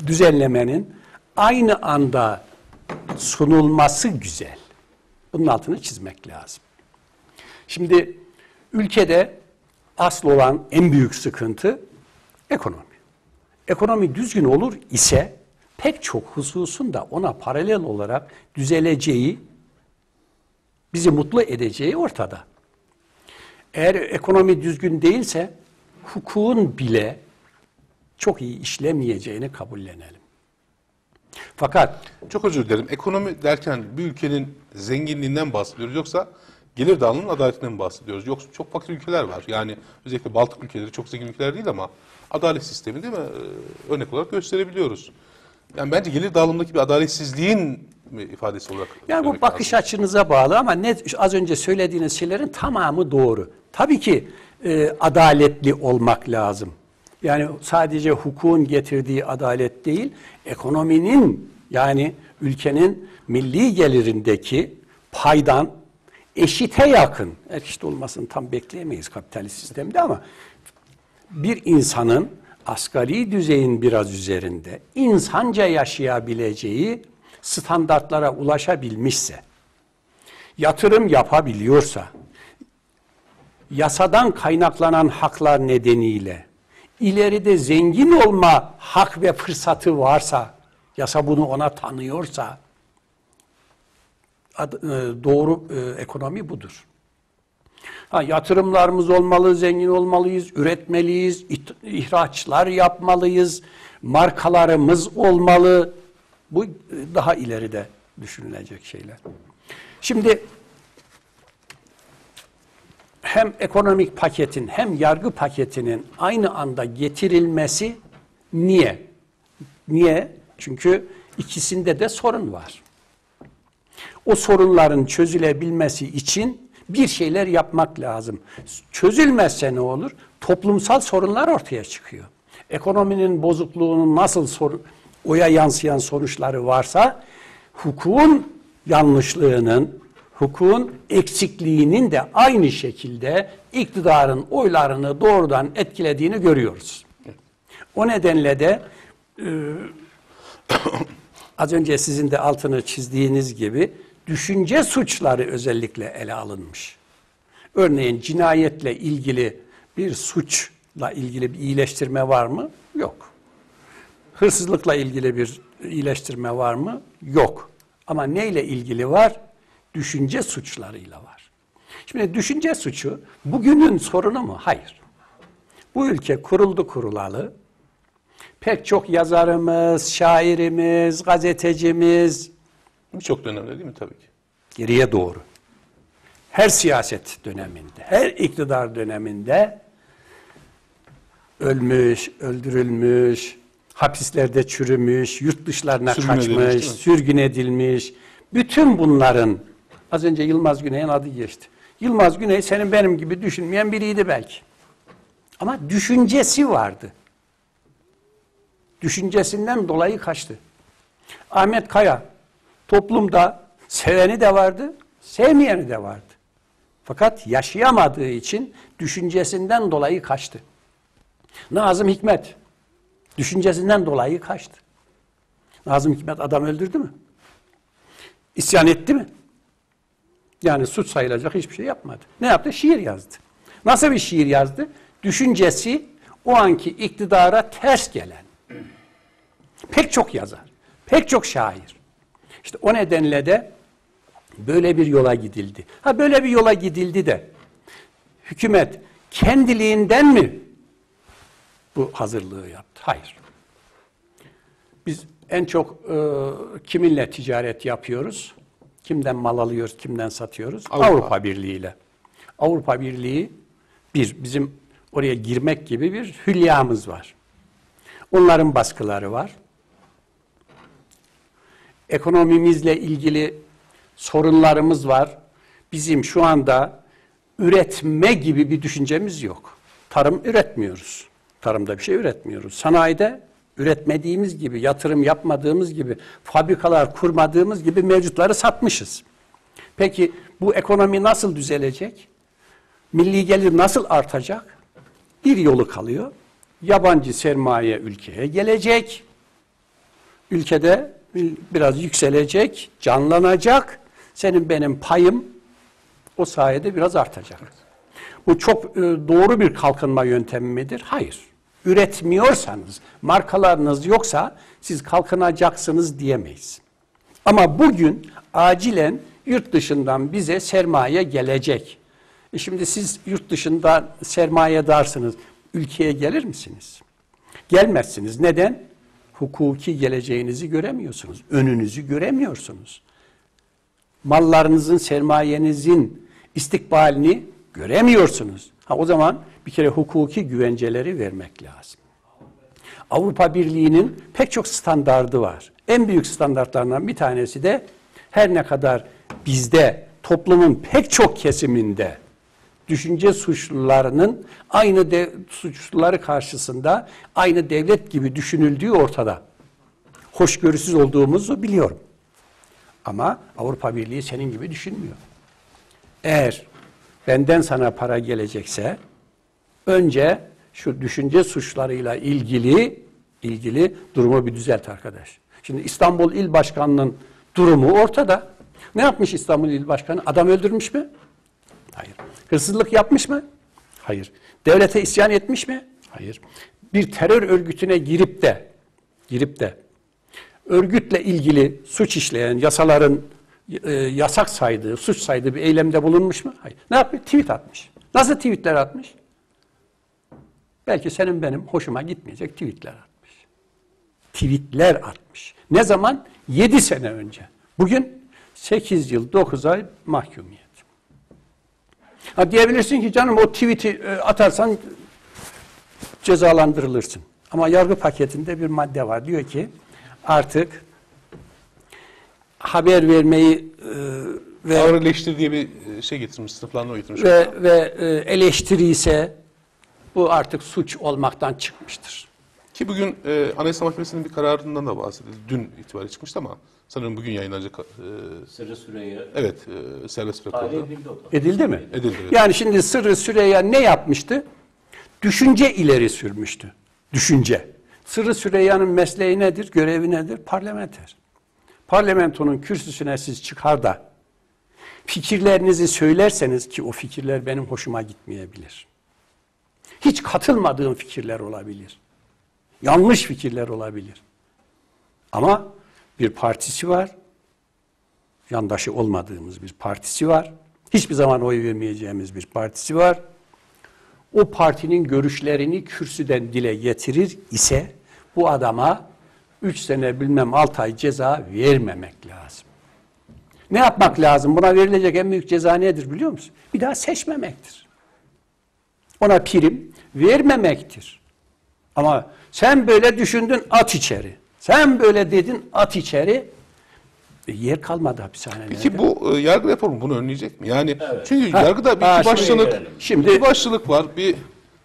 düzenlemenin aynı anda sunulması güzel. Bunun altını çizmek lazım. Şimdi ülkede asıl olan en büyük sıkıntı ekonomi. Ekonomi düzgün olur ise pek çok hususun da ona paralel olarak düzeleceği, bizi mutlu edeceği ortada. Eğer ekonomi düzgün değilse hukukun bile çok iyi işlemeyeceğini kabullenelim. Fakat Çok özür dilerim. Ekonomi derken bir ülkenin zenginliğinden bahsediyoruz yoksa gelir dağılımının adaletinden bahsediyoruz. Yoksa çok fakir ülkeler var. Yani özellikle Baltık ülkeleri çok zengin ülkeler değil ama adalet sistemi değil mi? Ee, örnek olarak gösterebiliyoruz. Yani bence gelir dağılımındaki bir adaletsizliğin mi ifadesi olarak Yani bu bakış lazım. açınıza bağlı ama net az önce söylediğiniz şeylerin tamamı doğru. Tabii ki e, adaletli olmak lazım. Yani sadece hukukun getirdiği adalet değil, ekonominin yani ülkenin milli gelirindeki paydan eşite yakın, eşit olmasını tam bekleyemeyiz kapitalist sistemde ama bir insanın asgari düzeyin biraz üzerinde insanca yaşayabileceği standartlara ulaşabilmişse, yatırım yapabiliyorsa, yasadan kaynaklanan haklar nedeniyle ileride zengin olma hak ve fırsatı varsa, yasa bunu ona tanıyorsa, e, doğru e, ekonomi budur. Ha, yatırımlarımız olmalı, zengin olmalıyız, üretmeliyiz, ihraçlar yapmalıyız, markalarımız olmalı. Bu e, daha ileride düşünülecek şeyler. Şimdi hem ekonomik paketin hem yargı paketinin aynı anda getirilmesi niye? Niye? Çünkü ikisinde de sorun var. O sorunların çözülebilmesi için bir şeyler yapmak lazım. Çözülmezse ne olur? Toplumsal sorunlar ortaya çıkıyor. Ekonominin bozukluğunun nasıl sorun, oya yansıyan sonuçları varsa hukukun yanlışlığının, hukukun eksikliğinin de aynı şekilde iktidarın oylarını doğrudan etkilediğini görüyoruz. O nedenle de az önce sizin de altını çizdiğiniz gibi düşünce suçları özellikle ele alınmış. Örneğin cinayetle ilgili bir suçla ilgili bir iyileştirme var mı? Yok. Hırsızlıkla ilgili bir iyileştirme var mı? Yok. Ama neyle ilgili var? Düşünce suçlarıyla var. Şimdi düşünce suçu bugünün sorunu mu? Hayır. Bu ülke kuruldu kurulalı. Pek çok yazarımız, şairimiz, gazetecimiz Birçok dönemde değil mi tabii ki? geriye doğru. Her siyaset döneminde, her iktidar döneminde ölmüş, öldürülmüş, hapislerde çürümüş, yurt dışlarına Sürgün edilmiş, kaçmış, değil mi? sürgün edilmiş. Bütün bunların az önce Yılmaz Güney'in adı geçti. Yılmaz Güney senin benim gibi düşünmeyen biriydi belki. Ama düşüncesi vardı. Düşüncesinden dolayı kaçtı. Ahmet Kaya toplumda seveni de vardı, sevmeyeni de vardı. Fakat yaşayamadığı için düşüncesinden dolayı kaçtı. Nazım Hikmet düşüncesinden dolayı kaçtı. Nazım Hikmet adam öldürdü mü? İsyan etti mi? Yani suç sayılacak hiçbir şey yapmadı. Ne yaptı? Şiir yazdı. Nasıl bir şiir yazdı? Düşüncesi o anki iktidara ters gelen. Pek çok yazar, pek çok şair. İşte o nedenle de böyle bir yola gidildi. Ha böyle bir yola gidildi de hükümet kendiliğinden mi bu hazırlığı yaptı? Hayır. Biz en çok e, kiminle ticaret yapıyoruz? Kimden mal alıyoruz, kimden satıyoruz? Avrupa. Avrupa, Birliği ile. Avrupa Birliği bir, bizim oraya girmek gibi bir hülyamız var. Onların baskıları var. Ekonomimizle ilgili sorunlarımız var. Bizim şu anda üretme gibi bir düşüncemiz yok. Tarım üretmiyoruz. Tarımda bir şey üretmiyoruz. Sanayide üretmediğimiz gibi, yatırım yapmadığımız gibi, fabrikalar kurmadığımız gibi mevcutları satmışız. Peki bu ekonomi nasıl düzelecek? Milli gelir nasıl artacak? Bir yolu kalıyor. Yabancı sermaye ülkeye gelecek. Ülkede biraz yükselecek, canlanacak. Senin benim payım o sayede biraz artacak. Bu çok e, doğru bir kalkınma yöntemi midir? Hayır. Üretmiyorsanız, markalarınız yoksa siz kalkınacaksınız diyemeyiz. Ama bugün acilen yurt dışından bize sermaye gelecek. E şimdi siz yurt dışında sermayedarsınız. Ülkeye gelir misiniz? Gelmezsiniz. Neden? Hukuki geleceğinizi göremiyorsunuz. Önünüzü göremiyorsunuz. Mallarınızın, sermayenizin istikbalini göremiyorsunuz. Ha, o zaman bir kere hukuki güvenceleri vermek lazım. Avrupa Birliği'nin pek çok standardı var. En büyük standartlarından bir tanesi de her ne kadar bizde toplumun pek çok kesiminde düşünce suçlularının aynı de, suçluları karşısında aynı devlet gibi düşünüldüğü ortada. Hoşgörüsüz olduğumuzu biliyorum. Ama Avrupa Birliği senin gibi düşünmüyor. Eğer benden sana para gelecekse önce şu düşünce suçlarıyla ilgili ilgili durumu bir düzelt arkadaş. Şimdi İstanbul İl Başkanı'nın durumu ortada. Ne yapmış İstanbul İl Başkanı? Adam öldürmüş mü? Hayır. Hırsızlık yapmış mı? Hayır. Devlete isyan etmiş mi? Hayır. Bir terör örgütüne girip de girip de örgütle ilgili suç işleyen yasaların e, yasak saydığı, suç saydığı bir eylemde bulunmuş mu? Hayır. Ne yapmış? Tweet atmış. Nasıl tweetler atmış? Belki senin benim hoşuma gitmeyecek tweetler atmış. Tweetler atmış. Ne zaman? 7 sene önce. Bugün 8 yıl 9 ay mahkumiyet. Ha diyebilirsin ki canım o tweet'i e, atarsan cezalandırılırsın. Ama yargı paketinde bir madde var. Diyor ki artık haber vermeyi e, ve Ağır eleştiri diye bir e, şey getirmiş, sınıflandırma getirmiş. ve, ve e, eleştiri ise bu artık suç olmaktan çıkmıştır. Ki bugün e, Anayasa Mahkemesi'nin bir kararından da bahsedildi. Dün itibariyle çıkmıştı ama sanırım bugün yayınlanacak. E, Sırrı Süreyya evet, e, serbest bırakıldı. Edildi mi? Edildi, evet. Yani şimdi Sırrı Süreyya ne yapmıştı? Düşünce ileri sürmüştü. Düşünce. Sırrı Süreyya'nın mesleği nedir? Görevi nedir? Parlamenter. Parlamentonun kürsüsüne siz çıkar da fikirlerinizi söylerseniz ki o fikirler benim hoşuma gitmeyebilir. Hiç katılmadığım fikirler olabilir. Yanlış fikirler olabilir. Ama bir partisi var. Yandaşı olmadığımız bir partisi var. Hiçbir zaman oy vermeyeceğimiz bir partisi var. O partinin görüşlerini kürsüden dile getirir ise bu adama 3 sene bilmem 6 ay ceza vermemek lazım. Ne yapmak lazım? Buna verilecek en büyük ceza nedir biliyor musun? Bir daha seçmemektir. Ona prim vermemektir. Ama sen böyle düşündün at içeri. Sen böyle dedin at içeri. E, yer kalmadı hapishanelerde. Peki bu e, yargı reformu bunu önleyecek mi? Yani çünkü Ha, yargıda bir ha, iki şimdi başlılık. Şimdi- iki başlılık var. Bir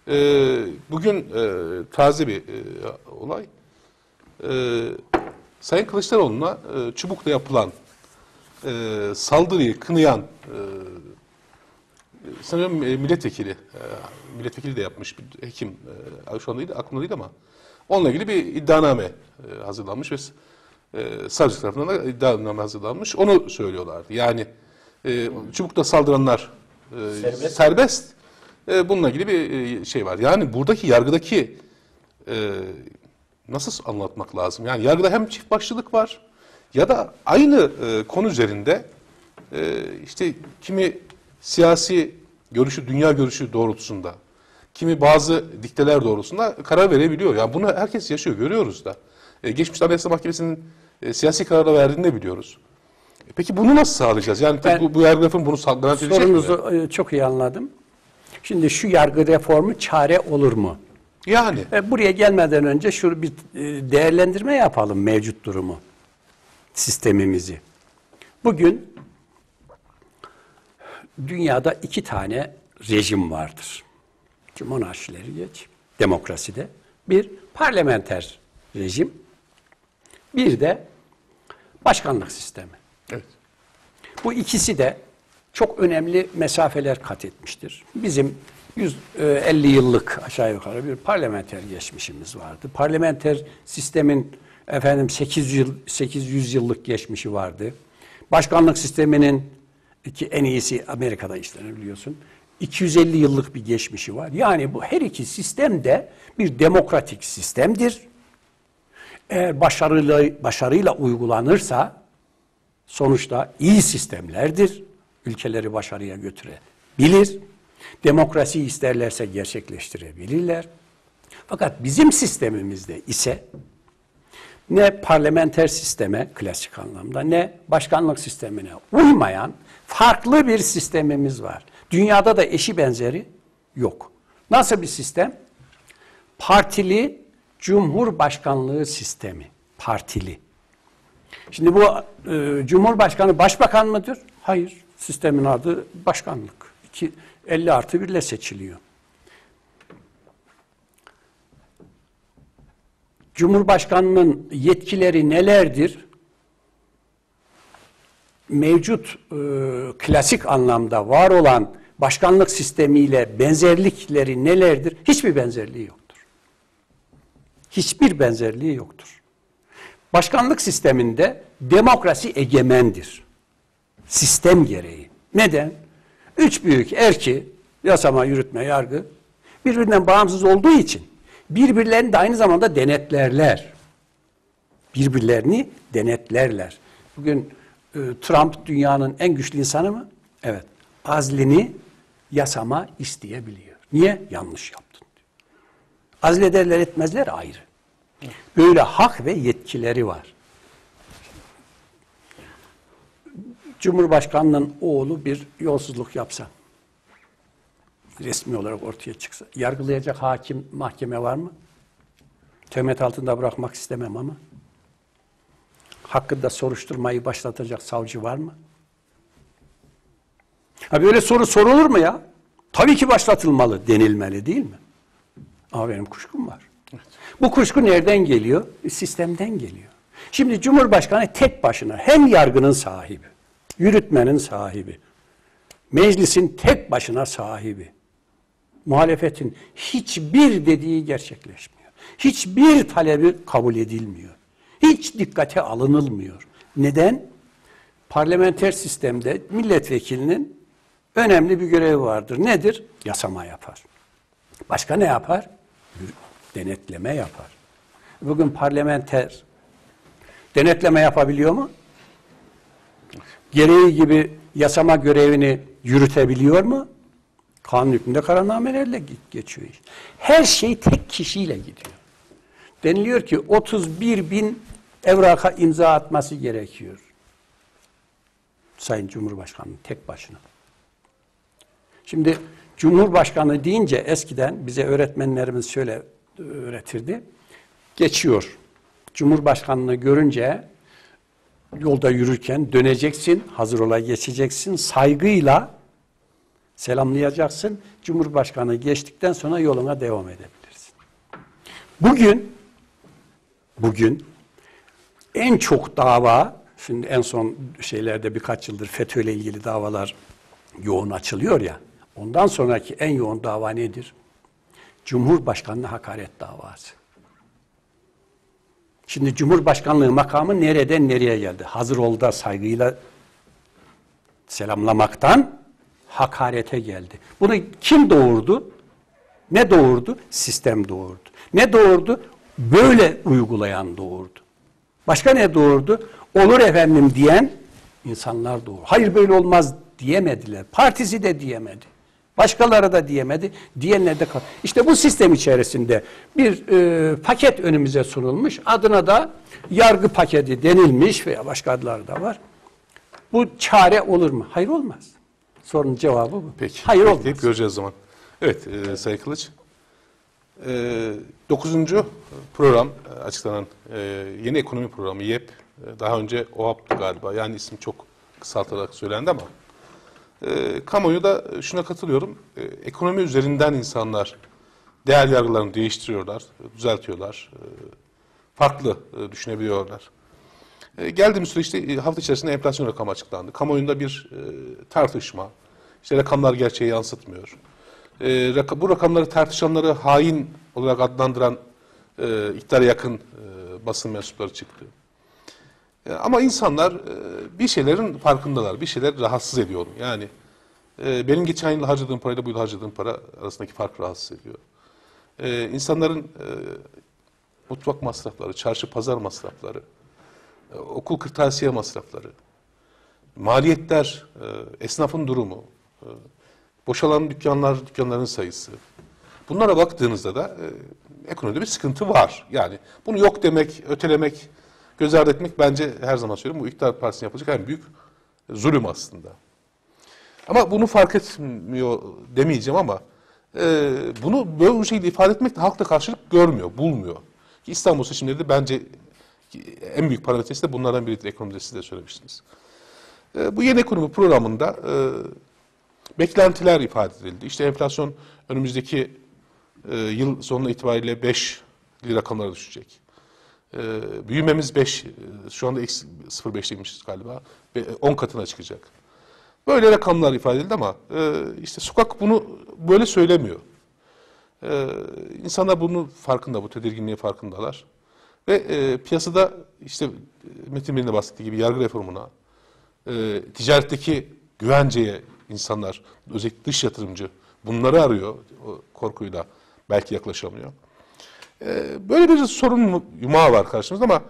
e, bugün e, taze bir e, olay. E, Sayın Kılıçdaroğlu'na e, çubukla yapılan e, saldırıyı kınayan e, sanırım e, milletvekili, e, milletvekili de yapmış bir hekim, e, şu anda değil, aklımda değil ama onunla ilgili bir iddianame e, hazırlanmış ve e, savcılık tarafından da iddianame hazırlanmış. Onu söylüyorlardı. Yani e, çubukla saldıranlar e, Serbest. serbest. E, bununla ilgili bir e, şey var. Yani buradaki yargıdaki e, nasıl anlatmak lazım? Yani yargıda hem çift başlılık var ya da aynı e, konu üzerinde e, işte kimi siyasi görüşü, dünya görüşü doğrultusunda, kimi bazı dikteler doğrultusunda karar verebiliyor. Yani bunu herkes yaşıyor, görüyoruz da. E, geçmişte Anayasa Mahkemesi'nin e, siyasi kararı verdiğini de biliyoruz. E, peki bunu nasıl sağlayacağız? Yani Ben- bu, bu yargı reformu bunu sağ- garanti edecek mi? Sorunuzu e, çok iyi anladım. Şimdi şu yargı reformu çare olur mu? Yani. E, Buraya gelmeden önce şu bir e, değerlendirme yapalım mevcut durumu, sistemimizi. Bugün dünyada iki tane rejim vardır. Monarşileri geç, demokraside. Bir parlamenter rejim, bir de başkanlık sistemi. Evet. Bu ikisi de çok önemli mesafeler kat etmiştir. Bizim 150 yıllık aşağı yukarı bir parlamenter geçmişimiz vardı. Parlamenter sistemin efendim 800 yıl 800 yıllık geçmişi vardı. Başkanlık sisteminin ki en iyisi Amerika'da işlenir biliyorsun. 250 yıllık bir geçmişi var. Yani bu her iki sistem de bir demokratik sistemdir. Eğer başarıyla başarıyla uygulanırsa sonuçta iyi sistemlerdir. Ülkeleri başarıya götürebilir. Demokrasi isterlerse gerçekleştirebilirler. Fakat bizim sistemimizde ise ne parlamenter sisteme klasik anlamda ne başkanlık sistemine uymayan Farklı bir sistemimiz var. Dünyada da eşi benzeri yok. Nasıl bir sistem? Partili Cumhurbaşkanlığı sistemi. Partili. Şimdi bu e, Cumhurbaşkanı başbakan mıdır? Hayır. Sistemin adı başkanlık. İki, 50 artı 1 ile seçiliyor. Cumhurbaşkanının yetkileri nelerdir? Mevcut e, klasik anlamda var olan başkanlık sistemiyle benzerlikleri nelerdir? Hiçbir benzerliği yoktur. Hiçbir benzerliği yoktur. Başkanlık sisteminde demokrasi egemendir. Sistem gereği. Neden? Üç büyük erki, yasama, yürütme, yargı birbirinden bağımsız olduğu için birbirlerini de aynı zamanda denetlerler. Birbirlerini denetlerler. Bugün e, Trump dünyanın en güçlü insanı mı? Evet. Azlini yasama isteyebiliyor. Niye? Yanlış yaptın. diyor. Azlederler etmezler ayrı. Böyle hak ve yetkileri var. Cumhurbaşkanının oğlu bir yolsuzluk yapsa, resmi olarak ortaya çıksa, yargılayacak hakim, mahkeme var mı? Töhmet altında bırakmak istemem ama. Hakkında soruşturmayı başlatacak savcı var mı? Ha böyle soru sorulur mu ya? Tabii ki başlatılmalı, denilmeli değil mi? Ama benim kuşkum var. Bu kuşku nereden geliyor? Sistemden geliyor. Şimdi Cumhurbaşkanı tek başına hem yargının sahibi, yürütmenin sahibi, meclisin tek başına sahibi, muhalefetin hiçbir dediği gerçekleşmiyor. Hiçbir talebi kabul edilmiyor. Hiç dikkate alınılmıyor. Neden? Parlamenter sistemde milletvekilinin önemli bir görevi vardır. Nedir? Yasama yapar. Başka ne yapar? Denetleme yapar. Bugün parlamenter denetleme yapabiliyor mu? Gereği gibi yasama görevini yürütebiliyor mu? Kanun hükmünde kararnamelerle geçiyor iş. Her şey tek kişiyle gidiyor. Deniliyor ki 31 bin evraka imza atması gerekiyor. Sayın Cumhurbaşkanı tek başına. Şimdi Cumhurbaşkanı deyince eskiden bize öğretmenlerimiz şöyle öğretirdi. Geçiyor. Cumhurbaşkanını görünce yolda yürürken döneceksin, hazır ola geçeceksin, saygıyla selamlayacaksın. Cumhurbaşkanı geçtikten sonra yoluna devam edebilirsin. Bugün bugün en çok dava şimdi en son şeylerde birkaç yıldır FETÖ ile ilgili davalar yoğun açılıyor ya. Ondan sonraki en yoğun dava nedir? Cumhurbaşkanlığı hakaret davası. Şimdi Cumhurbaşkanlığı makamı nereden nereye geldi? Hazır ol saygıyla selamlamaktan hakarete geldi. Bunu kim doğurdu? Ne doğurdu? Sistem doğurdu. Ne doğurdu? Böyle uygulayan doğurdu. Başka ne doğurdu? Olur efendim diyen insanlar doğurdu. Hayır böyle olmaz diyemediler. Partisi de diyemedi. Başkaları da diyemedi. Diyenler de. İşte bu sistem içerisinde bir e, paket önümüze sunulmuş. Adına da yargı paketi denilmiş veya başka adları da var. Bu çare olur mu? Hayır olmaz. Sorunun cevabı bu. Peki. Hayır olmaz. Bekleyip göreceğiz o zaman. Evet e, Sayın Kılıç. E, dokuzuncu program e, açıklanan e, yeni ekonomi programı YEP. e, daha önce OAP'tı galiba. Yani isim çok kısaltarak söylendi ama e, kamuoyu da şuna katılıyorum. E, ekonomi üzerinden insanlar değer yargılarını değiştiriyorlar, düzeltiyorlar. E, farklı e, düşünebiliyorlar. E, geldiğimiz süreçte e, hafta içerisinde enflasyon rakamı açıklandı. Kamuoyunda bir e, tartışma. İşte rakamlar gerçeği yansıtmıyor. E, raka- bu rakamları tartışanları hain olarak adlandıran e, iktidara yakın e, basın mensupları çıktı. Ama insanlar e, bir şeylerin farkındalar. Bir şeyler rahatsız ediyor. Yani e, benim geçen yıl harcadığım parayla bu yıl harcadığım para arasındaki fark rahatsız ediyor. E, insanların mutfak masrafları, çarşı pazar masrafları, okul kırtasiye masrafları, maliyetler, esnafın durumu, boşalan dükkanlar, dükkanların sayısı. Bunlara baktığınızda da ekonomide bir sıkıntı var. Yani bunu yok demek, ötelemek, göz ardı etmek bence her zaman söylüyorum bu iktidar partisine yapılacak en büyük zulüm aslında. Ama bunu fark etmiyor demeyeceğim ama e, bunu böyle bir şekilde ifade etmek de halkta karşılık görmüyor, bulmuyor. İstanbul seçimleri de bence en büyük parametresi de bunlardan biridir. Ekonomide siz de söylemiştiniz. E, bu yeni ekonomi programında e, beklentiler ifade edildi. İşte enflasyon önümüzdeki e, yıl sonuna itibariyle 5 rakamlara düşecek. E, büyümemiz 5, e, şu anda eksi 0.5'liymişiz galiba. Ve 10 katına çıkacak. Böyle rakamlar ifade edildi ama e, işte sokak bunu böyle söylemiyor. E, insanlar bunun farkında, bu tedirginliğin farkındalar. Ve e, piyasada işte e, Metin Bey'in de bahsettiği gibi yargı reformuna, e, ticaretteki güvenceye insanlar, özellikle dış yatırımcı bunları arıyor o korkuyla belki yaklaşamıyor. E, böyle bir sorun yumağı var karşımızda ama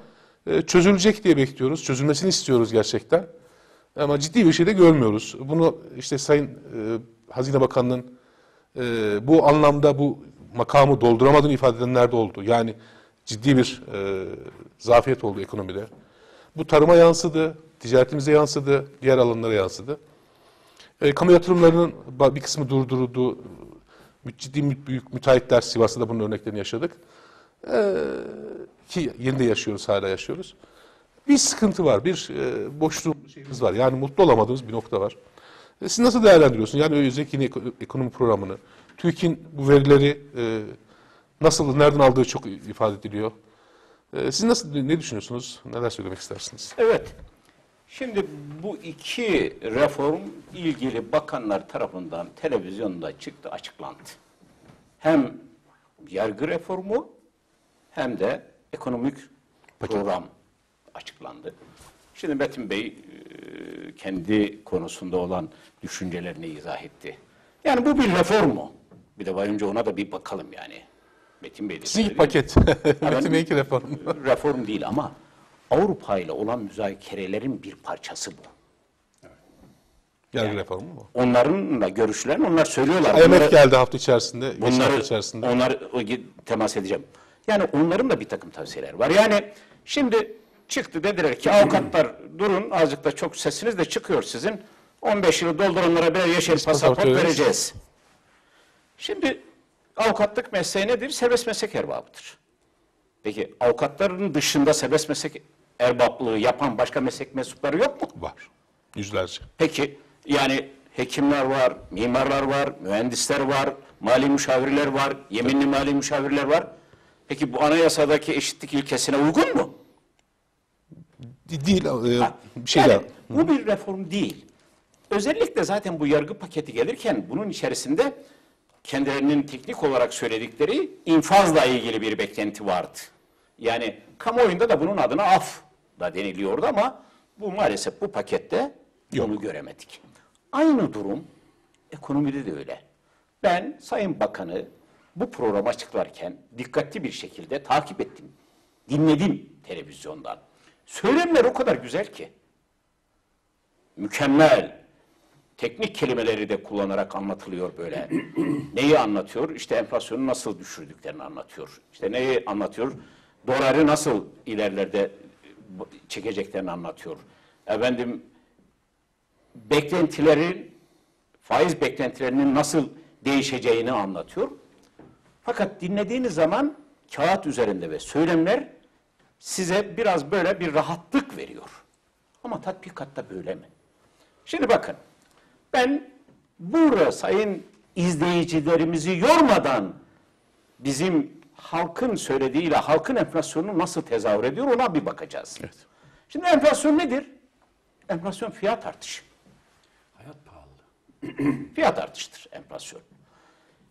e, çözülecek diye bekliyoruz. Çözülmesini istiyoruz gerçekten. Ama ciddi bir şey de görmüyoruz. Bunu işte Sayın e, Hazine Bakanı'nın e, bu anlamda bu makamı dolduramadığını ifade edenler de oldu. Yani ciddi bir zafiyet oldu ekonomide. Bu tarıma yansıdı, ticaretimize yansıdı, diğer alanlara yansıdı. E, kamu yatırımlarının bir kısmı durduruldu. Ciddi büyük müteahhitler Sivas'ta da bunun örneklerini yaşadık. E, ki yeni de yaşıyoruz, hala yaşıyoruz. Bir sıkıntı var, bir e, boşluğumuz şeyimiz var. Yani mutlu olamadığımız bir nokta var. E, siz nasıl değerlendiriyorsunuz? Yani özellikle yeni eko- ekonomi programını, TÜİK'in bu verileri e, nasıl, nereden aldığı çok ifade ediliyor. E, siz nasıl, ne düşünüyorsunuz? Neler söylemek istersiniz? Evet. Şimdi bu iki reform ilgili bakanlar tarafından televizyonda çıktı, açıklandı. Hem yargı reformu hem de ekonomik program açıklandı. Şimdi Metin Bey e, kendi konusunda olan düşüncelerini izah etti. Yani bu bir reform mu? Bir de önce ona da bir bakalım yani. Metin Bey de söyledi. paket. Metin Bey'inki reform. reform değil ama Avrupa ile olan müzakerelerin bir parçası bu. Yargı reformu mu? Onlarınla görüşülen onlar söylüyorlar. IMF Bunları- geldi hafta içerisinde, geçen hafta Bunları, içerisinde. onlar temas edeceğim. Yani onların da bir takım tavsiyeler var. Yani şimdi çıktı dediler ki avukatlar durun azıcık da çok sesiniz de çıkıyor sizin. 15 yılı dolduranlara birer yeşil pasaport pasaport vereceğiz. Şimdi avukatlık mesleği nedir? Serbest meslek erbabıdır. Peki avukatların dışında serbest meslek erbaplığı yapan başka meslek mensupları yok mu? Var. Yüzlerce. Peki yani hekimler var, mimarlar var, mühendisler var, mali müşavirler var, yeminli mali müşavirler var. Peki bu anayasadaki eşitlik ilkesine uygun mu? De- Değil, e, bir şey yani bu bir reform değil. Özellikle zaten bu yargı paketi gelirken bunun içerisinde kendilerinin teknik olarak söyledikleri infazla ilgili bir beklenti vardı. Yani kamuoyunda da bunun adına af da deniliyordu ama bu maalesef bu pakette onu göremedik. Aynı durum ekonomide de öyle. Ben Sayın Bakanı bu programı açıklarken dikkatli bir şekilde takip ettim. Dinledim televizyondan. Söylemler o kadar güzel ki mükemmel teknik kelimeleri de kullanarak anlatılıyor böyle. Neyi anlatıyor? İşte enflasyonu nasıl düşürdüklerini anlatıyor. İşte neyi anlatıyor? Doları nasıl ilerlerde çekeceklerini anlatıyor. Efendim beklentilerin faiz beklentilerinin nasıl değişeceğini anlatıyor. Fakat dinlediğiniz zaman kağıt üzerinde ve söylemler size biraz böyle bir rahatlık veriyor. Ama tatbikatta böyle mi? Şimdi bakın, ben burada sayın izleyicilerimizi yormadan bizim halkın söylediğiyle halkın enflasyonu nasıl tezahür ediyor ona bir bakacağız. Evet. Şimdi enflasyon nedir? Enflasyon fiyat artışı. Hayat pahalı. Fiyat artıştır enflasyon.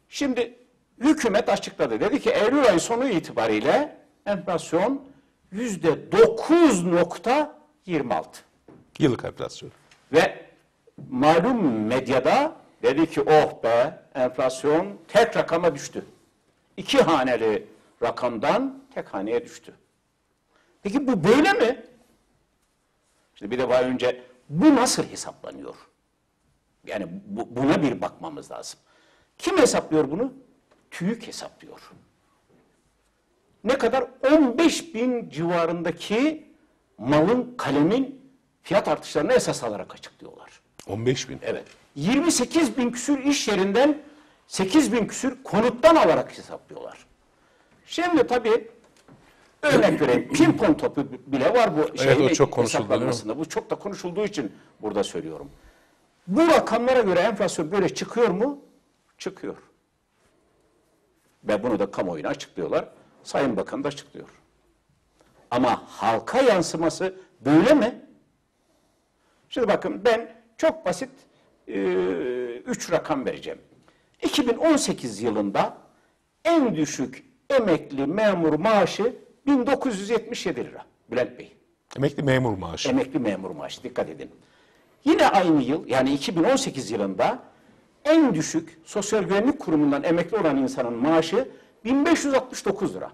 Şimdi hükümet açıkladı. Dedi ki Eylül ayı sonu itibariyle enflasyon yüzde 9.26. Yıllık enflasyon. Ve malum medyada dedi ki oh be enflasyon tek rakama düştü. İki haneli rakamdan tek haneye düştü. Peki bu böyle mi? Şimdi bir defa önce bu nasıl hesaplanıyor? Yani bu- buna bir bakmamız lazım. Kim hesaplıyor bunu? TÜİK hesaplıyor. Ne kadar? 15 bin civarındaki malın, kalemin fiyat artışlarını esas alarak açıklıyorlar. 15 bin. Evet. 28 bin küsür iş yerinden 8 bin küsür konuttan alarak hesaplıyorlar. Şimdi tabii örnek vereyim pimpon topu bile var bu şeyin çok konuşuldu, değil mi? hesaplanmasında. Bu çok da konuşulduğu için burada söylüyorum. Bu rakamlara göre enflasyon böyle çıkıyor mu? Çıkıyor. Ve bunu da kamuoyuna açıklıyorlar. Sayın Bakan da açıklıyor. Ama halka yansıması böyle mi? Şimdi bakın ben çok basit e, üç rakam vereceğim. 2018 yılında en düşük emekli memur maaşı 1977 lira. Bülent Bey. Emekli memur maaşı. Emekli memur maaşı dikkat edin. Yine aynı yıl yani 2018 yılında en düşük sosyal güvenlik kurumundan emekli olan insanın maaşı 1569 lira.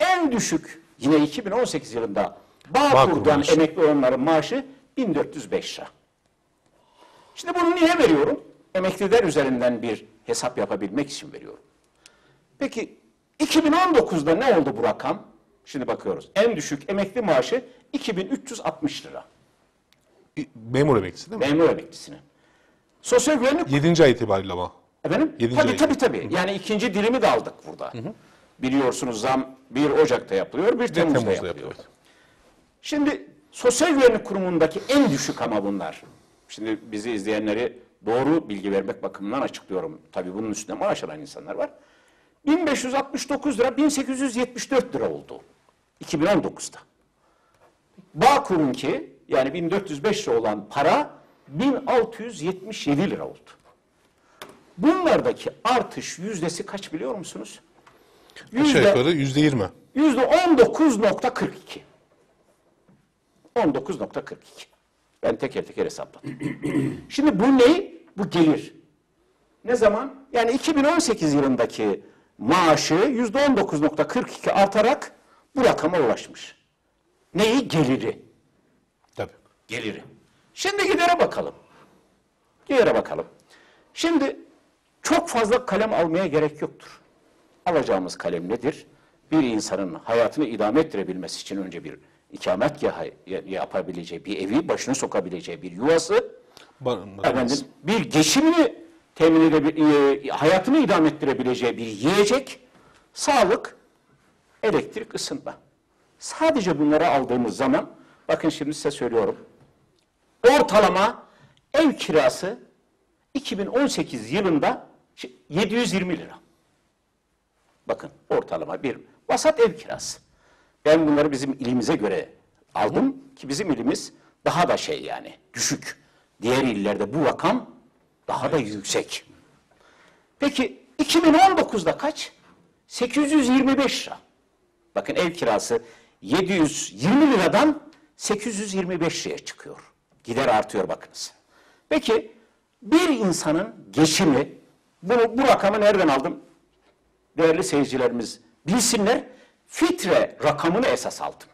En düşük yine 2018 yılında Bağkur Bağkur'dan emekli olanların maaşı 1405 lira. Şimdi bunu niye veriyorum? Emekliler üzerinden bir hesap yapabilmek için veriyorum. Peki 2019'da ne oldu bu rakam? Şimdi bakıyoruz. En düşük emekli maaşı 2360 lira. Memur emeklisi değil mi? Memur emeklisine. Sosyal güvenlik 7. ay itibariyle ama. Efendim? Yedinci Tabii ay. tabii tabii. Yani ikinci dilimi de aldık burada. Biliyorsunuz zam 1 Ocak'ta yapılıyor, 1 Temmuz'da, Temmuz'da yapılıyor. yapıyor. Şimdi Sosyal Güvenlik Kurumu'ndaki en düşük ama bunlar. Şimdi bizi izleyenleri doğru bilgi vermek bakımından açıklıyorum. Tabii bunun üstüne maaş alan insanlar var. 1569 lira 1874 lira oldu. 2019'da. Bağkur'unki yani 1405 lira olan para 1677 lira oldu. Bunlardaki artış yüzdesi kaç biliyor musunuz? Aşağı Yüzde, yukarı yüzde yirmi. yüzde 19.42. 19.42. Ben teker teker hesapladım. Şimdi bu ne? Bu gelir. Ne zaman? Yani 2018 yılındaki maaşı yüzde 19.42 artarak bu rakama ulaşmış. Neyi? Geliri. Geliri. Şimdi gidere bakalım. Gidere bakalım. Şimdi çok fazla kalem almaya gerek yoktur. Alacağımız kalem nedir? Bir insanın hayatını idame ettirebilmesi için önce bir ikametgah yapabileceği, bir evi başına sokabileceği bir yuvası, efendim bir geçimini temin edebil, e, hayatını idame ettirebileceği bir yiyecek, sağlık, elektrik, ısınma. Sadece bunları aldığımız zaman, bakın şimdi size söylüyorum, ortalama ev kirası 2018 yılında 720 lira. Bakın ortalama bir vasat ev kirası. Ben bunları bizim ilimize göre aldım ki bizim ilimiz daha da şey yani düşük. Diğer illerde bu rakam daha da yüksek. Peki 2019'da kaç? 825 lira. Bakın ev kirası 720 liradan 825 liraya çıkıyor. Gider artıyor bakınız. Peki bir insanın geçimi, bunu, bu rakamı nereden aldım? Değerli seyircilerimiz bilsinler, fitre rakamını esas aldım.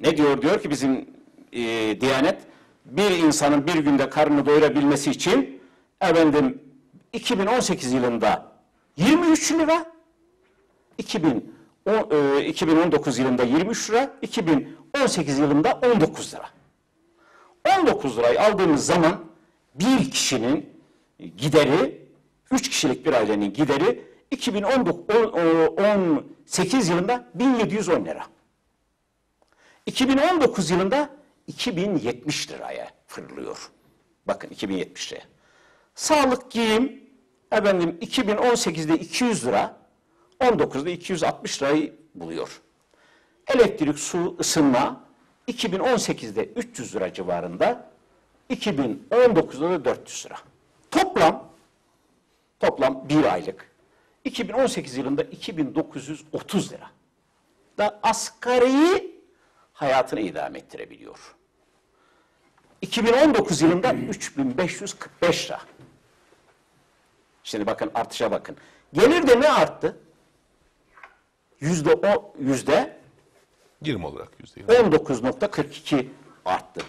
Ne diyor? Diyor ki bizim e, Diyanet, bir insanın bir günde karnını doyurabilmesi için efendim 2018 yılında 23 lira, 2010, e, 2019 yılında 23 lira, 2018 yılında 19 lira. 19 lirayı aldığımız zaman bir kişinin gideri, 3 kişilik bir ailenin gideri 2018 yılında 1710 lira. 2019 yılında 2070 liraya fırlıyor. Bakın 2070 liraya. Sağlık giyim efendim 2018'de 200 lira, 19'da 260 lirayı buluyor. Elektrik, su, ısınma 2018'de 300 lira civarında, 2019'da da 400 lira. Toplam toplam bir aylık 2018 yılında 2930 lira da asgari hayatını idame ettirebiliyor. 2019 yılında 3545 lira. Şimdi bakın artışa bakın. Gelir de ne arttı? Yüzde o yüzde 20 olarak yüzde yirmi. 19.42 arttı.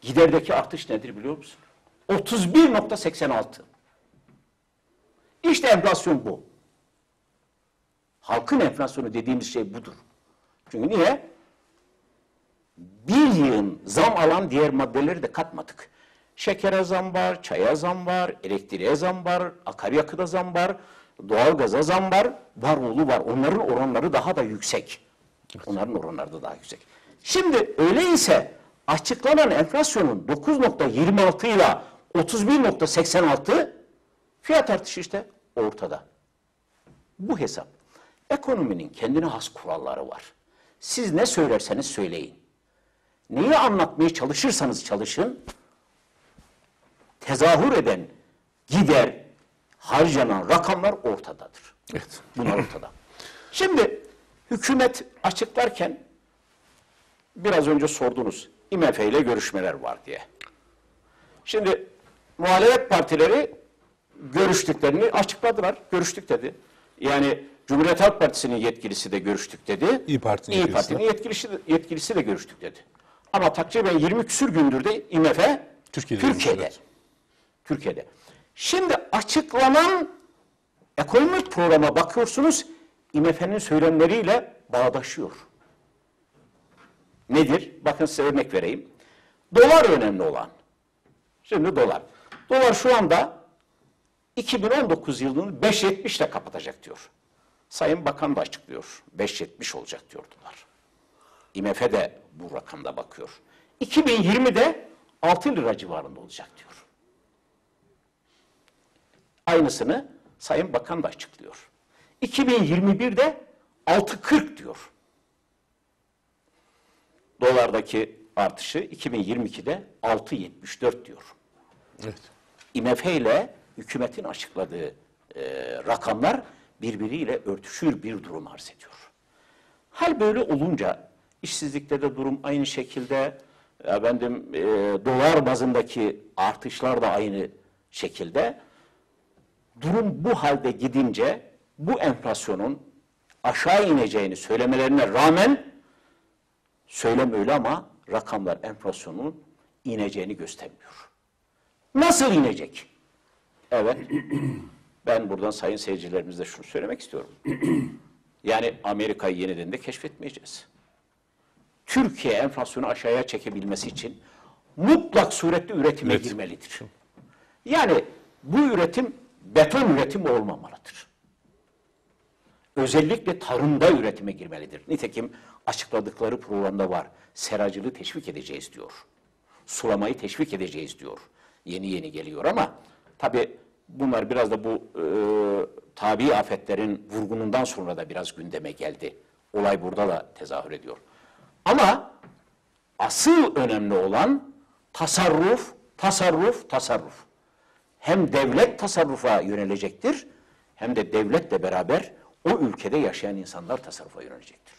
Giderdeki artış nedir biliyor musun? 31.86. İşte enflasyon bu. Halkın enflasyonu dediğimiz şey budur. Çünkü niye? bir yığın zam alan diğer maddeleri de katmadık. Şekere zam var, çaya zam var, elektriğe zam var, akaryakıda zam var, doğalgaza zam var, var oğlu var. Onların oranları daha da yüksek. Onların oranları da daha yüksek. Şimdi öyleyse açıklanan enflasyonun 9.26 ile 31.86 fiyat artışı işte ortada. Bu hesap. Ekonominin kendine has kuralları var. Siz ne söylerseniz söyleyin. Neyi anlatmaya çalışırsanız çalışın, tezahür eden gider, harcanan rakamlar ortadadır. Evet. Bunlar ortada. Şimdi hükümet açıklarken biraz önce sordunuz IMF ile görüşmeler var diye. Şimdi muhalefet partileri görüştüklerini açıkladılar. Görüştük dedi. Yani Cumhuriyet Halk Partisi'nin yetkilisi de görüştük dedi. İYİ Parti'nin İYİ yetkilisi de. Parti'nin yetkilisi, de görüştük dedi. Ama takriben 20 küsür gündür de IMF Türkiye'de Türkiye'de. evet. Türkiye'de. Şimdi açıklanan ekonomik programa bakıyorsunuz IMF'nin söylemleriyle bağdaşıyor. Nedir? Bakın size örnek vereyim. Dolar önemli olan. Şimdi dolar. Dolar şu anda 2019 yılını 5.70 ile kapatacak diyor. Sayın Bakan da açıklıyor. 5.70 olacak diyor dolar. IMF de bu rakamda bakıyor. 2020'de 6 lira civarında olacak diyor. Aynısını Sayın Bakan da açıklıyor. 2021'de 6.40 diyor. Dolardaki artışı 2022'de 6.74 diyor. Evet. IMF ile hükümetin açıkladığı e, rakamlar birbiriyle örtüşür bir durum arz ediyor. Hal böyle olunca işsizlikte de durum aynı şekilde, efendim e, dolar bazındaki artışlar da aynı şekilde. Durum bu halde gidince bu enflasyonun aşağı ineceğini söylemelerine rağmen söylem öyle ama rakamlar enflasyonun ineceğini göstermiyor. Nasıl inecek? Evet. Ben buradan sayın seyircilerimizle şunu söylemek istiyorum. Yani Amerika'yı yeniden de keşfetmeyeceğiz. Türkiye enflasyonu aşağıya çekebilmesi için mutlak surette üretime Evet. girmelidir. Yani bu üretim beton üretimi olmamalıdır. Özellikle tarımda üretime girmelidir. Nitekim açıkladıkları programda var. Seracılığı teşvik edeceğiz diyor. Sulamayı teşvik edeceğiz diyor. Yeni yeni geliyor ama tabi bunlar biraz da bu e, tabi afetlerin vurgunundan sonra da biraz gündeme geldi. Olay burada da tezahür ediyor. Ama asıl önemli olan tasarruf, tasarruf, tasarruf. Hem devlet tasarrufa yönelecektir hem de devletle beraber o ülkede yaşayan insanlar tasarrufa yönelecektir.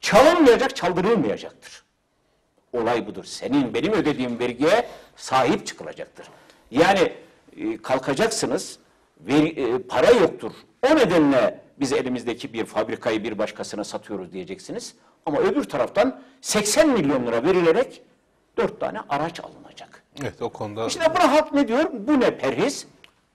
Çalınmayacak, çaldırılmayacaktır. Olay budur. Senin benim ödediğim vergiye sahip çıkılacaktır. Yani e, kalkacaksınız, veri, e, para yoktur. O nedenle biz elimizdeki bir fabrikayı bir başkasına satıyoruz diyeceksiniz. Ama öbür taraftan 80 milyon lira verilerek 4 tane araç alınacak. Evet o konuda İşte buna halk ne diyor? Bu ne perhiz?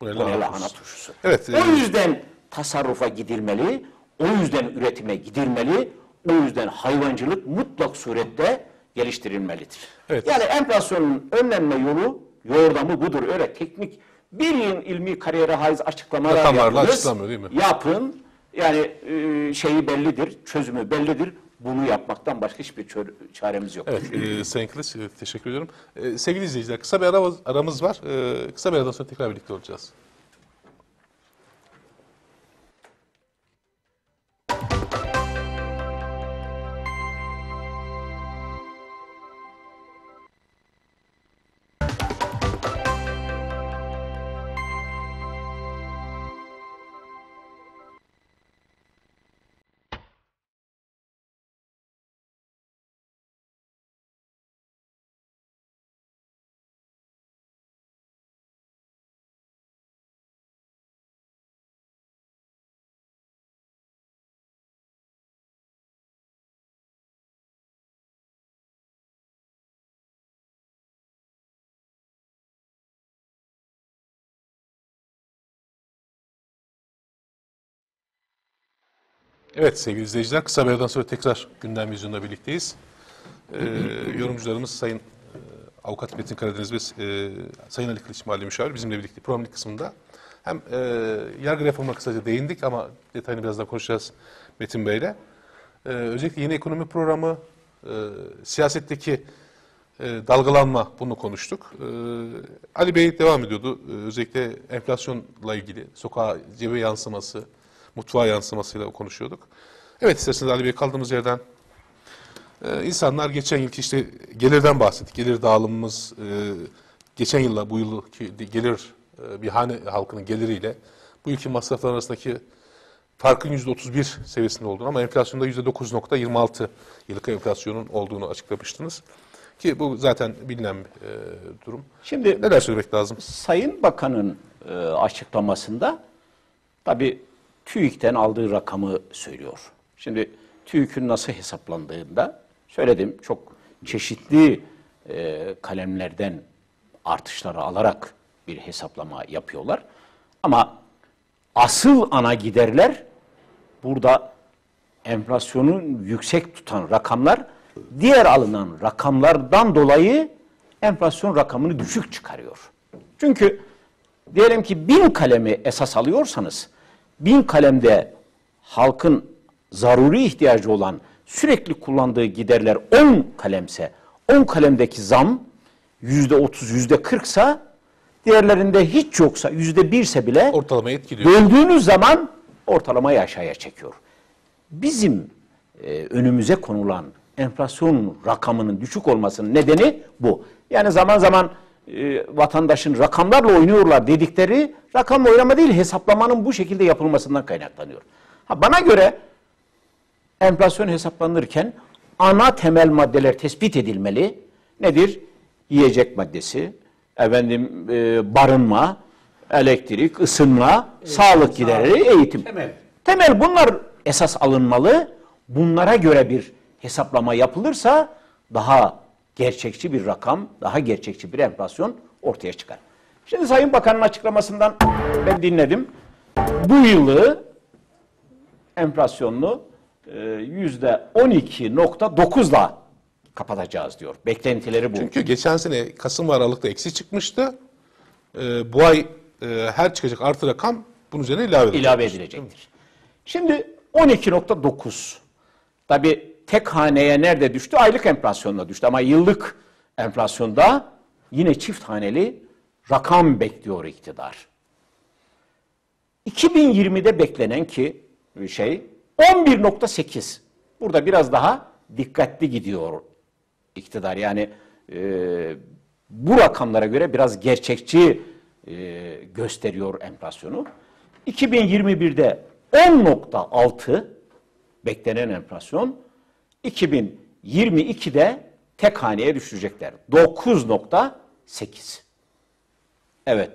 Bu ne lahana turşusu. Evet, O e- yüzden tasarrufa gidilmeli, o yüzden üretime gidilmeli, o yüzden hayvancılık mutlak surette geliştirilmelidir. Evet. Yani enflasyonun önlenme yolu, yordamı budur. Öyle teknik bir yıl ilmi kariyere haiz açıklamalar Rakamlarla yapınız, değil mi? Yapın. Yani e, şeyi bellidir, çözümü bellidir. Bunu yapmaktan başka hiçbir çaremiz yok. Evet, e, Sayın Kılıç e, teşekkür ediyorum. E, sevgili izleyiciler kısa bir aramız, aramız var. E, kısa bir aradan sonra tekrar birlikte olacağız. Evet sevgili izleyiciler kısa bir aradan sonra tekrar gündem vizyonda birlikteyiz. e, yorumcularımız Sayın e, Avukat Metin Karadeniz ve e, Sayın Ali Kılıç Mali Müşavir bizimle birlikte programın ilk kısmında hem e, yargı reformuna kısaca değindik ama detayını biraz daha konuşacağız Metin Bey'le. E, özellikle yeni ekonomi programı, e, siyasetteki e, dalgalanma bunu konuştuk. E, Ali Bey devam ediyordu. E, özellikle enflasyonla ilgili sokağa cebe yansıması, mutfağa yansımasıyla konuşuyorduk. Evet isterseniz Ali Bey kaldığımız yerden ee, insanlar geçen yılki işte gelirden bahsettik. Gelir dağılımımız e, geçen yılla bu yılki gelir e, bir hane halkının geliriyle bu yılki masraflar arasındaki farkın %31 seviyesinde olduğunu ama enflasyonda %9.26 yıllık enflasyonun olduğunu açıklamıştınız. Ki bu zaten bilinen e, durum. Şimdi Neler söylemek lazım? Sayın Bakan'ın e, açıklamasında tabii TÜİK'ten aldığı rakamı söylüyor. Şimdi TÜİK'ün nasıl hesaplandığında söyledim çok çeşitli e, kalemlerden artışları alarak bir hesaplama yapıyorlar. Ama asıl ana giderler burada enflasyonu yüksek tutan rakamlar diğer alınan rakamlardan dolayı enflasyon rakamını düşük çıkarıyor. Çünkü diyelim ki bin kalemi esas alıyorsanız bin kalemde halkın zaruri ihtiyacı olan sürekli kullandığı giderler 10 kalemse 10 kalemdeki zam yüzde 30 yüzde 40 sa diğerlerinde hiç yoksa yüzde birse bile Ortalamaya etkiliyor. Böldüğünüz zaman ortalamayı aşağıya çekiyor. Bizim e, önümüze konulan enflasyon rakamının düşük olmasının nedeni bu. Yani zaman zaman e, vatandaşın rakamlarla oynuyorlar dedikleri rakamla oynama değil hesaplamanın bu şekilde yapılmasından kaynaklanıyor. Ha, bana göre enflasyon hesaplanırken ana temel maddeler tespit edilmeli. Nedir? Yiyecek maddesi, efendim e, barınma, elektrik, ısınma, sağlık giderleri, eğitim. Temel. Temel bunlar esas alınmalı. Bunlara göre bir hesaplama yapılırsa daha gerçekçi bir rakam, daha gerçekçi bir enflasyon ortaya çıkar. Şimdi Sayın Bakan'ın açıklamasından ben dinledim. Bu yılı enflasyonlu e, yüzde 12.9'la kapatacağız diyor. Beklentileri bu. Çünkü geçen sene Kasım ve Aralık'ta eksi çıkmıştı. Ee, bu ay e, her çıkacak artı rakam bunun üzerine ilave edilecek. ilave edilecektir. Şimdi 12.9 tabi tek haneye nerede düştü? Aylık enflasyonla düştü ama yıllık enflasyonda yine çift haneli rakam bekliyor iktidar. 2020'de beklenen ki şey 11.8. Burada biraz daha dikkatli gidiyor iktidar. Yani e, bu rakamlara göre biraz gerçekçi e, gösteriyor enflasyonu. 2021'de 10.6 beklenen enflasyon 2022'de tek haneye düşürecekler. 9.8. Evet.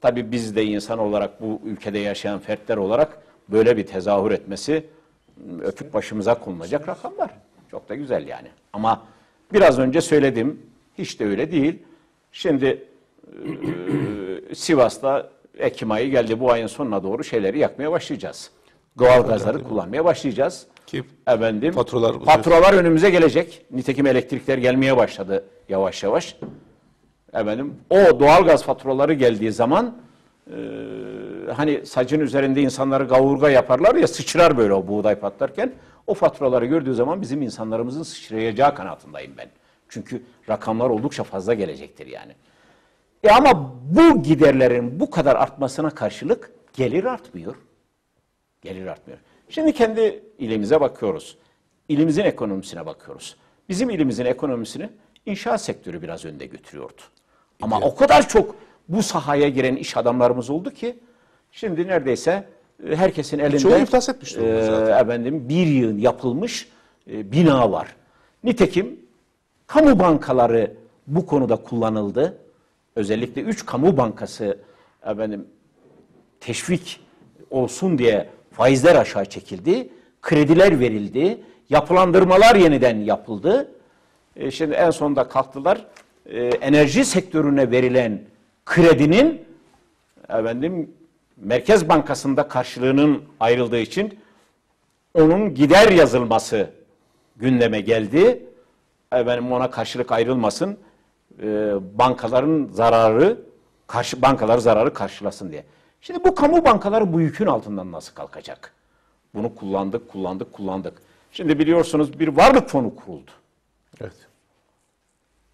Tabii biz de insan olarak bu ülkede yaşayan fertler olarak böyle bir tezahür etmesi öpüp başımıza konulacak rakamlar. Çok da güzel yani. Ama biraz önce söyledim. Hiç de öyle değil. Şimdi e, Sivas'ta Ekim ayı geldi. Bu ayın sonuna doğru şeyleri yakmaya başlayacağız. Doğal gazları kullanmaya başlayacağız. Ki Efendim, faturalar- faturalar önümüze gelecek. Nitekim elektrikler gelmeye başladı yavaş yavaş. Efendim, o doğalgaz faturaları geldiği zaman e, hani sacın üzerinde insanları gavurga yaparlar ya sıçrar böyle o buğday patlarken. O faturaları gördüğü zaman bizim insanlarımızın sıçrayacağı kanaatindeyim ben. Çünkü rakamlar oldukça fazla gelecektir yani. E ama bu giderlerin bu kadar artmasına karşılık gelir artmıyor. Gelir artmıyor. Şimdi kendi ilimize bakıyoruz. İlimizin ekonomisine bakıyoruz. Bizim ilimizin ekonomisini inşaat sektörü biraz önde götürüyordu. Ama o kadar çok bu sahaya giren iş adamlarımız oldu ki şimdi neredeyse e, herkesin elinde Çoğu iflas etmiş e, zaten. efendim bir yığın yapılmış e, bina var. Nitekim kamu bankaları bu konuda kullanıldı. Özellikle üç kamu bankası efendim teşvik olsun diye faizler aşağı çekildi, krediler verildi, yapılandırmalar yeniden yapıldı. E, şimdi en sonunda kalktılar e, enerji sektörüne verilen kredinin efendim Merkez Bankası'nda karşılığının ayrıldığı için onun gider yazılması gündeme geldi. efendim ona karşılık ayrılmasın. e, bankaların zararı karşı bankalar zararı karşılasın diye. Şimdi bu kamu bankaları bu yükün altından nasıl kalkacak? Bunu kullandık, kullandık, kullandık. Şimdi biliyorsunuz bir varlık fonu kuruldu. Evet.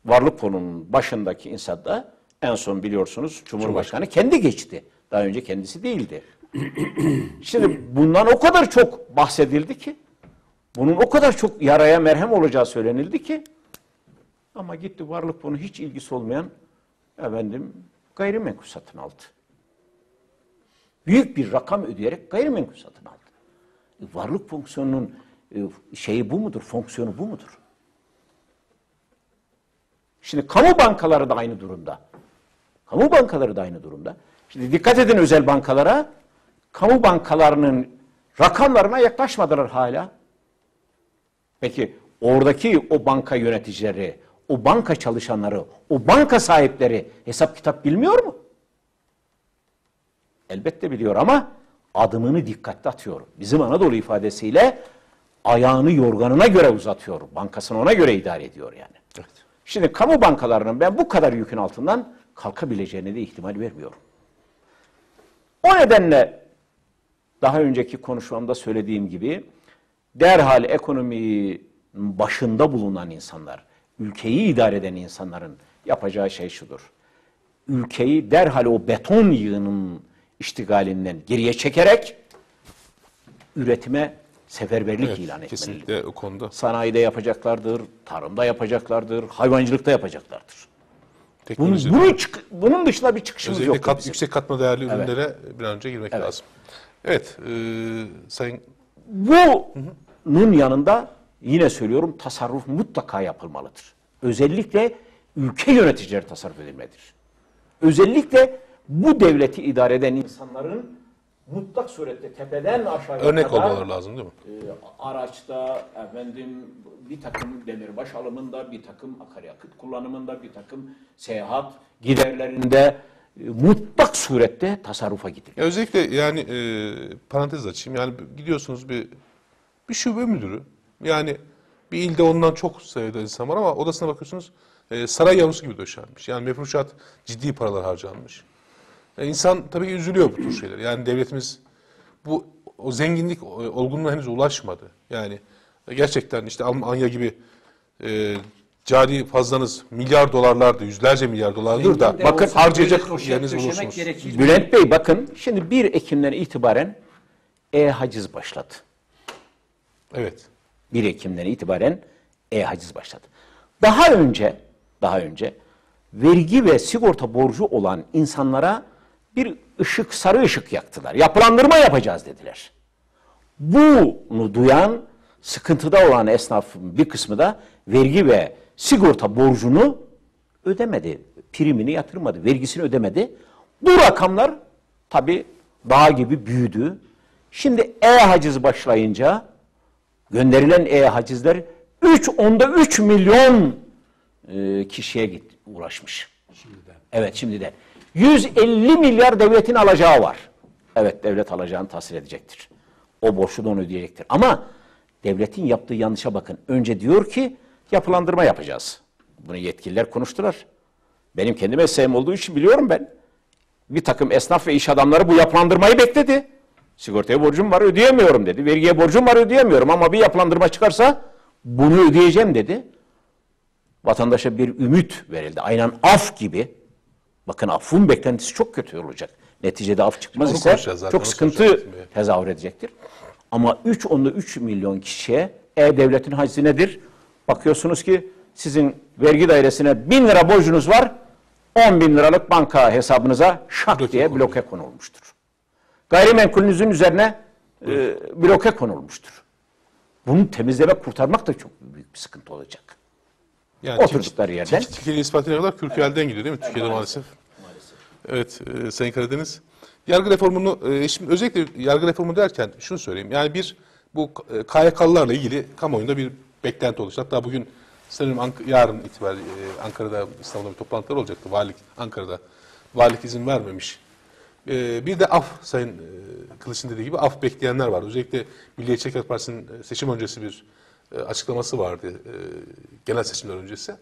Varlık fonunun başındaki insan da en son biliyorsunuz Cumhurbaşkanı kendi geçti. Daha önce kendisi değildi. Şimdi bundan o kadar çok bahsedildi ki, bunun o kadar çok yaraya merhem olacağı söylenildi ki, ama gitti varlık fonu hiç ilgisi olmayan efendim gayrimenkul satın aldı. Büyük bir rakam ödeyerek gayrimenkul satın aldı. E, varlık fonksiyonunun e, şeyi bu mudur, fonksiyonu bu mudur? Şimdi kamu bankaları da aynı durumda. Kamu bankaları da aynı durumda. Şimdi dikkat edin özel bankalara. Kamu bankalarının rakamlarına yaklaşmadılar hala. Peki oradaki o banka yöneticileri, o banka çalışanları, o banka sahipleri hesap kitap bilmiyor mu? Elbette biliyor ama adımını dikkatli atıyor. Bizim Anadolu ifadesiyle ayağını yorganına göre uzatıyor. Bankasını ona göre idare ediyor yani. Evet. Şimdi kamu bankalarının ben bu kadar yükün altından kalkabileceğine de ihtimal vermiyorum. O nedenle daha önceki konuşmamda söylediğim gibi derhal ekonominin başında bulunan insanlar, ülkeyi idare eden insanların yapacağı şey şudur. Ülkeyi derhal o beton yığının iştigalinden geriye çekerek üretime seferberlik Evet, ilan etmelidir. kesinlikle o konuda. Sanayide yapacaklardır, tarımda yapacaklardır, hayvancılıkta yapacaklardır. Bunun, Teknoloji, bunun, çık- bunun dışında bir çıkışımız özellikle yok. kat, bizim. yüksek katma değerli ürünlere bir an önce girmek lazım. Evet, e, Sayın Bunun yanında yine söylüyorum tasarruf mutlaka yapılmalıdır. Özellikle ülke yöneticileri tasarruf edilmelidir. Özellikle bu devleti idare eden insanların mutlak surette tepeden aşağıya örnek kadar olmaları lazım değil mi? e, araçta, efendim bir takım demirbaş alımında, bir takım akaryakıt kullanımında, bir takım seyahat giderlerinde e, mutlak surette tasarrufa gidilir. Ya özellikle yani e, parantez açayım. Yani gidiyorsunuz bir bir şube müdürü. Yani bir ilde ondan çok sayıda insan var ama odasına bakıyorsunuz e, saray yavrusu gibi döşenmiş. Yani mefruşat ciddi paralar harcanmış. E, insan tabii üzülüyor bu tür şeyler. Yani devletimiz bu o zenginlik olgunluğuna henüz ulaşmadı. Yani gerçekten işte Almanya gibi e, cari fazlanız milyar dolarlardı, yüzlerce milyar dolardır da Zengin bakın harcayacak yeriniz bulursunuz. gerekir. Bülent Bey bakın şimdi 1 Ekim'den itibaren e-haciz başladı. Evet. 1 Ekim'den itibaren e-haciz başladı. Daha önce daha önce vergi ve sigorta borcu olan insanlara bir ışık sarı ışık yaktılar. Yapılandırma yapacağız dediler. Bunu duyan sıkıntıda olan esnafın bir kısmı da vergi ve sigorta borcunu ödemedi. Primini yatırmadı, vergisini ödemedi. Bu rakamlar tabi dağ gibi büyüdü. Şimdi e-haciz başlayınca gönderilen e-hacizler 3 onda 3 milyon e, kişiye git, ulaşmış. Evet şimdiden. 150 milyar devletin alacağı var. Evet devlet alacağını tahsil edecektir. O borçlu da onu ödeyecektir. Ama devletin yaptığı yanlışa bakın. Önce diyor ki yapılandırma yapacağız. Bunu yetkililer konuştular. Benim kendi mesleğim olduğu için biliyorum ben. Bir takım esnaf ve iş adamları bu yapılandırmayı bekledi. Sigortaya borcum var ödeyemiyorum dedi. Vergiye borcum var ödeyemiyorum ama bir yapılandırma çıkarsa bunu ödeyeceğim dedi. Vatandaşa bir ümit verildi. Aynen af gibi. Bakın affın beklentisi çok kötü olacak. Neticede af çıkmaz Onu ise zaten, çok sıkıntı tezahür edecektir. Ama 3 onda 3 milyon kişiye e-devletin hacizi nedir? Bakıyorsunuz ki sizin vergi dairesine 1000 lira borcunuz var. 10 bin liralık banka hesabınıza şak Bloke diye bloke konulmuştur. Gayrimenkulünüzün üzerine e, bloke konulmuştur. Bunu temizlemek, kurtarmak da çok büyük bir sıkıntı olacak. Yani Oturdukları yerden. Tik, tikeli ispatına kadar kürkü elden gidiyor değil mi? Türkiye'de maalesef. Evet e, Sayın Karadeniz. Yargı reformunu, e, şimdi özellikle yargı reformu derken şunu söyleyeyim. Yani bir bu e, KYK'lılarla ilgili kamuoyunda bir beklenti oluştu. Hatta bugün sanırım Ank- yarın itibariyle e, Ankara'da, İstanbul'da bir toplantılar olacaktı. Valilik Ankara'da. Valilik izin vermemiş. E, bir de af Sayın e, Kılıç'ın dediği gibi af bekleyenler var. Özellikle Milliyetçi Hareket Partisi'nin e, seçim öncesi bir e, açıklaması vardı e, genel seçimler öncesi.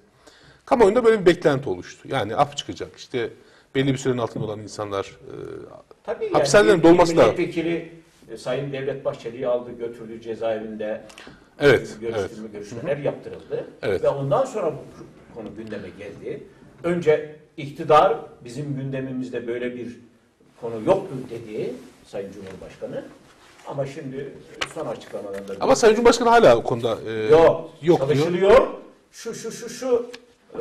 Kamuoyunda böyle bir beklenti oluştu. Yani af çıkacak. İşte belli bir sürenin altında olan insanlar e, Tabii Hapishanelerin bir dolması da- Milletvekili e, Sayın Devlet Bahçeli'yi aldı götürdü cezaevinde. Evet, Görüştürme, görüşmeler yaptırıldı. Evet. Ve ondan sonra bu konu gündeme geldi. Önce iktidar bizim gündemimizde böyle bir konu yoktu dedi Sayın Cumhurbaşkanı. Ama şimdi son açıklamalarında ama Sayın Cumhurbaşkanı hala o konuda e, yok, yok diyor. çalışılıyor. Şu şu şu şu e,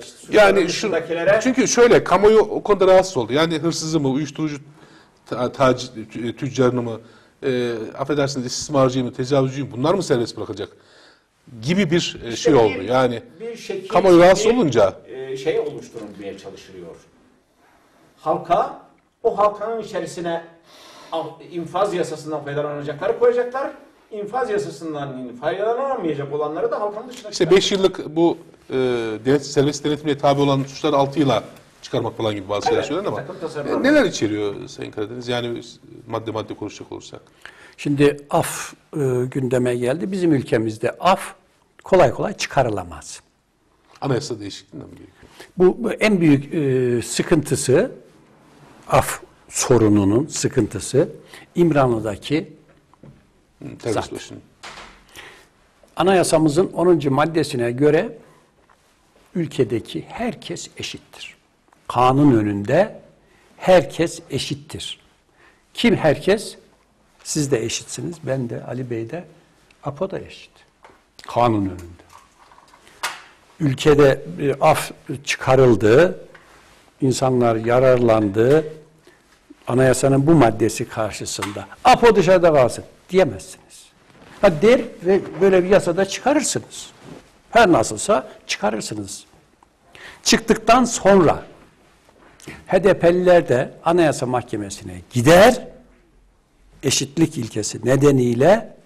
işte suçların Yani şu, dışındakilere çünkü şöyle kamuoyu o konuda rahatsız oldu. Yani hırsızı mı, uyuşturucu ta, taci- tü- tüccarını mı, e, affedersiniz istismarcıyı mı, tecavüzcüyü mü bunlar mı serbest bırakacak gibi bir e, şey bir- oldu. Yani bir şekil kamuoyu rahatsız bir, olunca e, şey oluşturulmaya çalışılıyor. Halka o halkanın içerisine infaz yasasından faydalanacakları koyacaklar. İnfaz yasasından faydalanamayacak olanları da halkanın dışına işte 5 yıllık bu e, denet, serbest denetimle tabi olan suçları 6 yıla çıkarmak falan gibi bazı şeyler Evet, söylenen ama e, neler içeriyor Sayın Karadeniz? Yani madde madde konuşacak olursak. Şimdi af e, gündeme geldi. Bizim ülkemizde af kolay kolay çıkarılamaz. Anayasa değişikliğinden mi gerekiyor? Bu, bu en büyük e, sıkıntısı af sorununun sıkıntısı Zaten. başını. anayasamızın 10. maddesine göre ülkedeki herkes eşittir. Kanun önünde herkes eşittir. Kim herkes? Siz de eşitsiniz. Ben de Ali Bey de Apo da eşit. Kanun önünde. Ülkede af çıkarıldı. insanlar yararlandı. Anayasanın bu maddesi karşısında. Apo dışarıda kalsın diyemezsiniz. Ha der ve böyle bir yasada çıkarırsınız. Her nasılsa çıkarırsınız. Çıktıktan sonra HDP'liler de Anayasa Mahkemesi'ne gider. Eşitlik ilkesi nedeniyle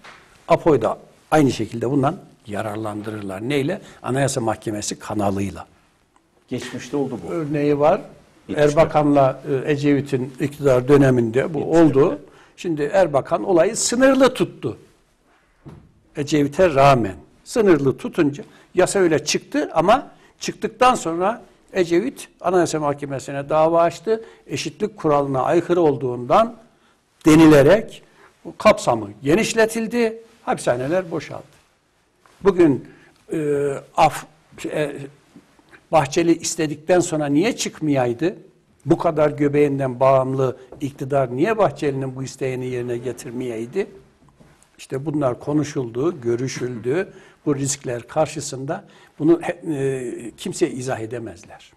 APO'yu da aynı şekilde bundan yararlandırırlar. Neyle? Anayasa Mahkemesi kanalıyla. Geçmişte oldu bu. Örneği var. Erbakan'la e, Ecevit'in iktidar döneminde bu oldu. Şimdi Erbakan olayı sınırlı tuttu. Ecevit'e rağmen sınırlı tutunca yasa öyle çıktı ama çıktıktan sonra Ecevit Anayasa Mahkemesi'ne dava açtı. Eşitlik kuralına aykırı olduğundan denilerek kapsamı genişletildi. Hapishaneler boşaldı. Bugün e, af e, Bahçeli istedikten sonra niye çıkmayaydı? Bu kadar göbeğinden bağımlı iktidar niye Bahçeli'nin bu isteğini yerine getirmeyeydi? İşte bunlar konuşuldu, görüşüldü. Bu riskler karşısında bunu e, kimse izah edemezler.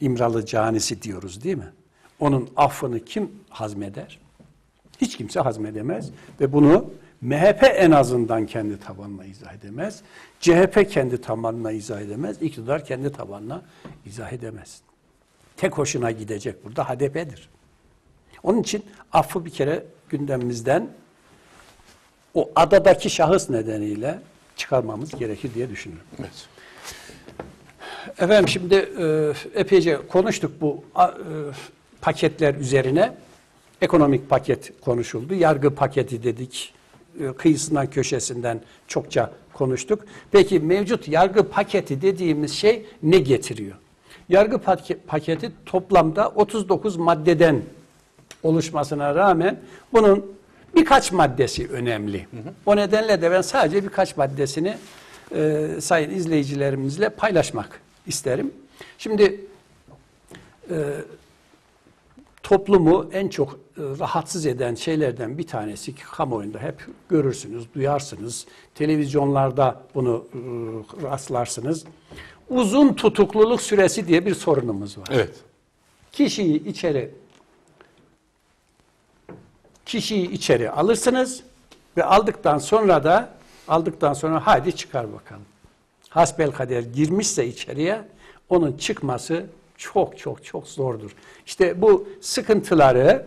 İmralı canisi diyoruz değil mi? Onun affını kim hazmeder? Hiç kimse hazmedemez ve bunu MHP en azından kendi tabanına izah edemez. CHP kendi tabanına izah edemez. İktidar kendi tabanına izah edemez. Tek hoşuna gidecek burada HDP'dir. Onun için affı bir kere gündemimizden o adadaki şahıs nedeniyle çıkarmamız gerekir diye düşünüyorum. Evet. Efendim şimdi e, epeyce konuştuk bu a- e, paketler üzerine. Ekonomik paket konuşuldu. Yargı paketi dedik. E, kıyısından köşesinden çokça konuştuk. Peki mevcut yargı paketi dediğimiz şey ne getiriyor? Yargı pake- paketi toplamda 39 maddeden oluşmasına rağmen bunun birkaç maddesi önemli. O nedenle de ben sadece birkaç maddesini e, sayın izleyicilerimizle paylaşmak isterim. Şimdi e, toplumu en çok rahatsız eden şeylerden bir tanesi ki kamuoyunda hep görürsünüz, duyarsınız. Televizyonlarda bunu e, rastlarsınız. Uzun tutukluluk süresi diye bir sorunumuz var. Evet. Kişiyi içeri kişiyi içeri alırsınız ve aldıktan sonra da aldıktan sonra hadi çıkar bakalım. Hasbel kader girmişse içeriye onun çıkması çok çok çok zordur. İşte bu sıkıntıları,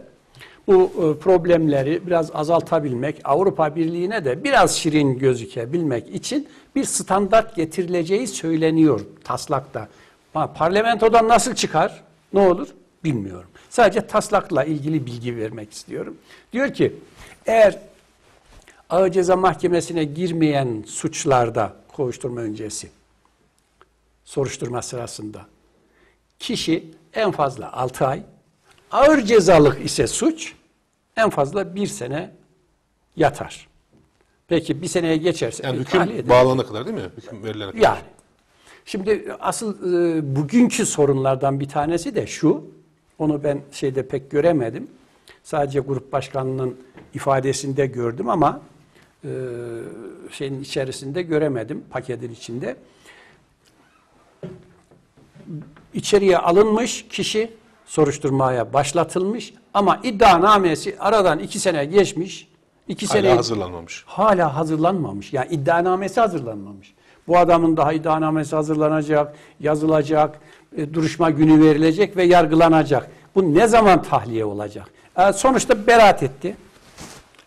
bu e, problemleri biraz azaltabilmek, Avrupa Birliği'ne de biraz şirin gözükebilmek için bir standart getirileceği söyleniyor taslakta. Parlamentodan nasıl çıkar? Ne olur? Bilmiyorum. Sadece taslakla ilgili bilgi vermek istiyorum. Diyor ki eğer Ağır Ceza Mahkemesi'ne girmeyen suçlarda kovuşturma öncesi soruşturma sırasında kişi en fazla 6 ay, ağır cezalık ise suç en fazla bir sene yatar. Peki bir seneye geçerse Yani hüküm bağlanana kadar değil mi? Hüküm verilene kadar. Yani. Şimdi asıl e, bugünkü sorunlardan bir tanesi de şu. Onu ben şeyde pek göremedim. Sadece grup başkanının ifadesinde gördüm ama e, şeyin içerisinde göremedim paketin içinde. İçeriye alınmış kişi soruşturmaya başlatılmış ama iddianamesi aradan iki sene geçmiş. İki Hala sene hazırlanmamış. hala hazırlanmamış. Yani iddianamesi hazırlanmamış. Bu adamın daha iddianamesi hazırlanacak, yazılacak, e, duruşma günü verilecek ve yargılanacak. Bu ne zaman tahliye olacak? E, sonuçta beraat etti.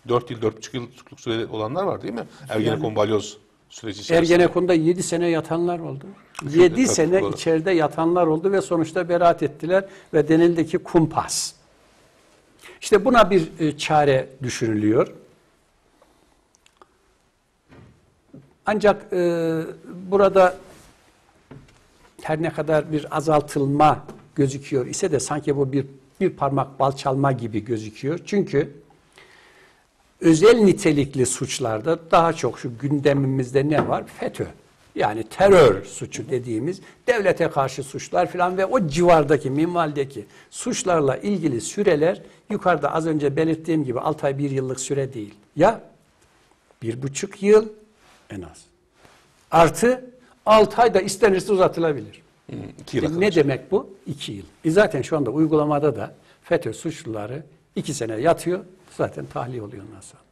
4 yıl, 4,5 yıl tutukluk süre olanlar var değil mi? Ergenekon balyoz süreci içerisinde. Ergenekon'da 7 sene yatanlar oldu. 7 Evet, sene doğru. içeride yatanlar oldu ve sonuçta beraat ettiler ve denildi ki kumpas. İşte buna bir e, çare düşünülüyor. Ancak e, burada her ne kadar bir azaltılma gözüküyor ise de sanki bu bir bir parmak bal çalma gibi gözüküyor. Çünkü özel nitelikli suçlarda daha çok şu gündemimizde ne var? FETÖ. Yani terör suçu dediğimiz devlete karşı suçlar filan ve o civardaki, minvaldeki suçlarla ilgili süreler yukarıda az önce belirttiğim gibi 6 ay 1 yıllık süre değil. Ya bir buçuk yıl en az. Artı 6 ay da istenirse uzatılabilir. İki yıla E, ne demek bu? 2 yıl. E zaten şu anda uygulamada da FETÖ suçluları 2 sene yatıyor. Zaten tahliye oluyor ondan sonra.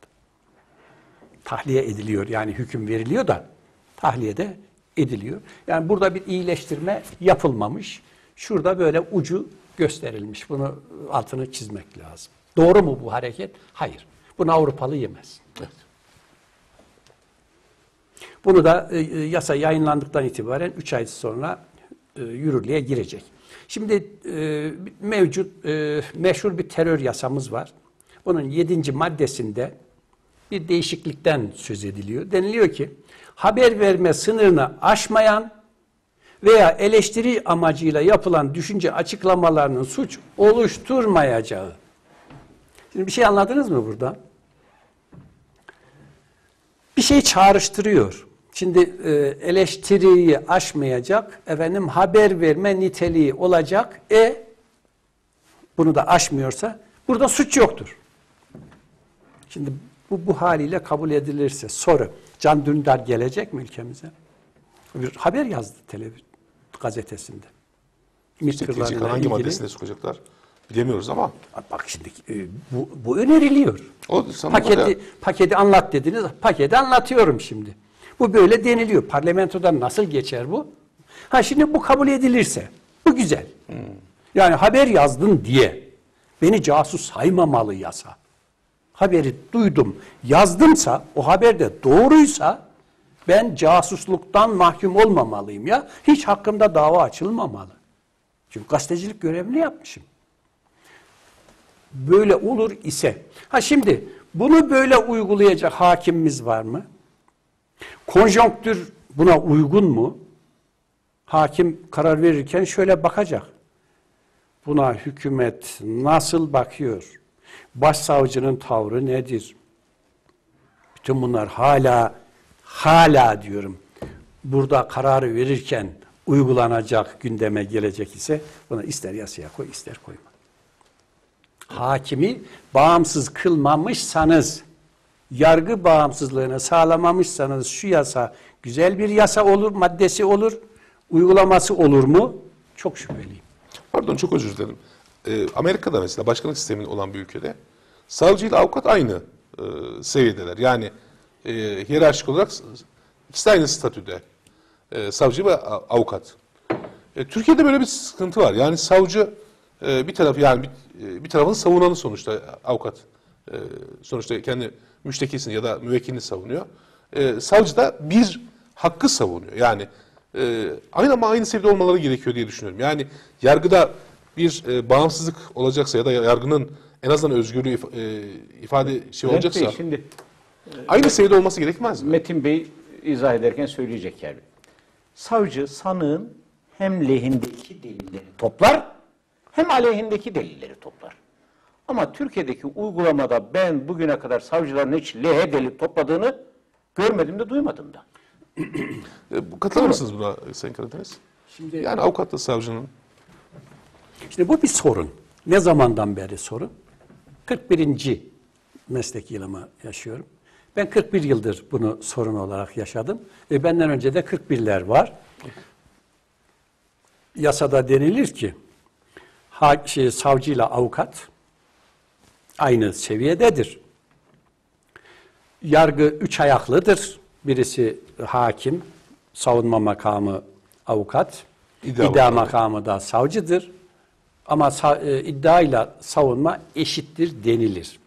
Tahliye ediliyor. Yani hüküm veriliyor da tahliye de ediliyor. Yani burada bir iyileştirme yapılmamış. Şurada böyle ucu gösterilmiş. Bunu altını çizmek lazım. Doğru mu bu hareket? Hayır. Bunu Avrupalı yemez. Evet. Bunu da e, e, yasa yayınlandıktan itibaren 3 ay sonra e, yürürlüğe girecek. Şimdi e, mevcut e, meşhur bir terör yasamız var. Bunun 7. maddesinde bir değişiklikten söz ediliyor. Deniliyor ki haber verme sınırını aşmayan veya eleştiri amacıyla yapılan düşünce açıklamalarının suç oluşturmayacağı. Şimdi bir şey anladınız mı burada? bir şey çağrıştırıyor. Şimdi e, eleştiriyi aşmayacak, efendim haber verme niteliği olacak. E bunu da aşmıyorsa burada suç yoktur. Şimdi bu bu haliyle kabul edilirse soru Can Dündar gelecek mi ülkemize? Bir haber yazdı televizyon gazetesinde. TCK'nın hangi ilgili. maddesine sokacaklar bilemiyoruz ama Bak şimdi e, bu, bu öneriliyor. o Paketi, da- paketi anlat dediniz. Paketi anlatıyorum şimdi. Bu böyle deniliyor. Parlamentodan nasıl geçer bu? Ha şimdi bu kabul edilirse bu güzel. Yani haber yazdın diye beni casus saymamalı yasa. Haberi duydum, yazdımsa o haber de doğruysa ben casusluktan mahkum olmamalıyım ya. Hiç hakkımda dava açılmamalı. Çünkü gazetecilik görevini yapmışım böyle olur ise. Ha şimdi bunu böyle uygulayacak hakimimiz var mı? Konjonktür buna uygun mu? Hakim karar verirken şöyle bakacak. Buna hükümet nasıl bakıyor? Başsavcının tavrı nedir? Bütün bunlar hala hala diyorum. Burada kararı verirken uygulanacak gündeme gelecek ise bunu ister yasaya koy ister koyma hakimi bağımsız kılmamışsanız, yargı bağımsızlığını sağlamamışsanız şu yasa güzel bir yasa olur, maddesi olur, uygulaması olur mu? Çok şüpheliyim. Pardon çok özür dilerim. Ee, Amerika'da mesela başkanlık sistemi olan bir ülkede savcı ile avukat aynı e, seviyedeler. Yani e, hiyerarşik olarak ikisi de aynı statüde. E, savcı ve avukat. E, Türkiye'de böyle bir sıkıntı var. Yani savcı e, bir taraf yani bir, e, bir tarafın savunanı sonuçta avukat. E, sonuçta kendi müştekisini ya da müvekkilini savunuyor. E, savcı da bir hakkı savunuyor. Yani e, aynı ama aynı seviyede olmaları gerekiyor diye düşünüyorum. Yani yargıda bir e, bağımsızlık olacaksa ya da yargının en azından özgürlüğü if- e, ifade şey Bülent Bey, olacaksa şimdi Aynı seviyede olması gerekmez mi? Metin Bey izah ederken söyleyecek yani. Savcı sanığın hem lehindeki delilleri toplar hem aleyhindeki delilleri toplar. Ama Türkiye'deki uygulamada ben bugüne kadar savcıların hiç lehe delil topladığını görmedim de duymadım da. E, bu- Katılır mısınız buna Sayın Karadeniz? Şimdi Yani avukatla savcının Şimdi bu bir sorun. Ne zamandan beri sorun? 41. meslek yılımı yaşıyorum. Ben 41 yıldır bunu sorun olarak yaşadım. Ve benden önce de 41'ler var. Yasada denilir ki ha, şey, savcıyla avukat aynı seviyededir. Yargı üç ayaklıdır. Birisi hakim, savunma makamı avukat, İddia iddia, makamı. makamı da savcıdır. Ama e, iddiayla savunma eşittir denilir.